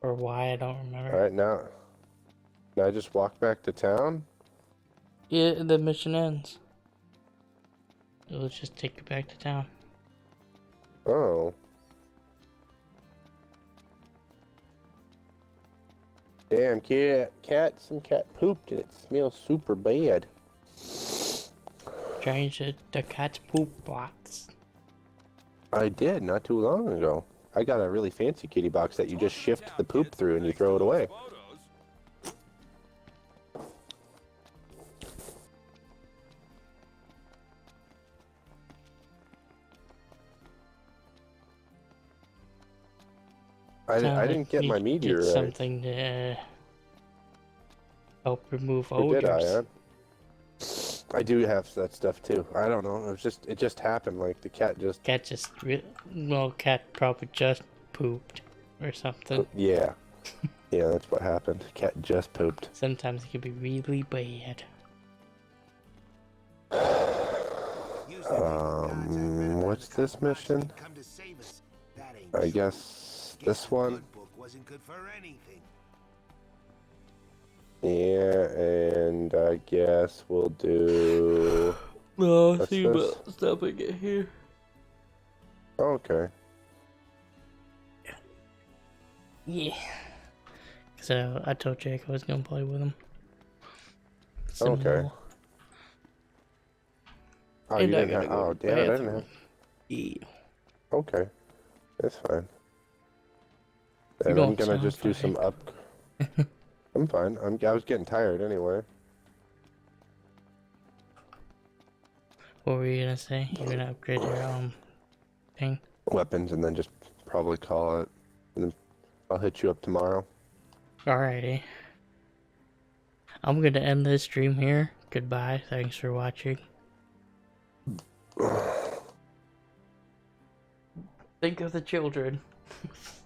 Or Y, I don't remember. right, now. Now I just walk back to town. Yeah, the mission ends. It'll just take you back to town. Oh. Damn, cat, cat, some cat pooped and it smells super bad. Change it to cat's poop box. I did not too long ago. I got a really fancy kitty box that you just shift the poop through and you throw it away. I, Sound I didn't get my meteor something to uh, help remove Or did I? odors. huh? I do have that stuff too. I don't know. It was just it just happened. Like the cat just Cat just re- well, cat probably just pooped or something. yeah yeah that's what happened. Cat just pooped. Sometimes it can be really bad. Um, what's this mission? I guess this one. Yeah, and I guess we'll do. (gasps) No, What's see this? about stopping it here. Oh, okay. Yeah. So I told Jake I was gonna play with him. Some Okay. more. Oh, And you I didn't gotta have. Oh, damn! I didn't have. Yeah. Okay, that's fine. You And I'm gonna just do some up. (laughs) I'm fine. I'm. I was getting tired anyway. What were you gonna say? You're gonna upgrade your um thing? Weapons, and then just probably call it. And then I'll hit you up tomorrow. Alrighty. I'm gonna end this stream here. Goodbye. Thanks for watching. Think of the children.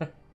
(laughs)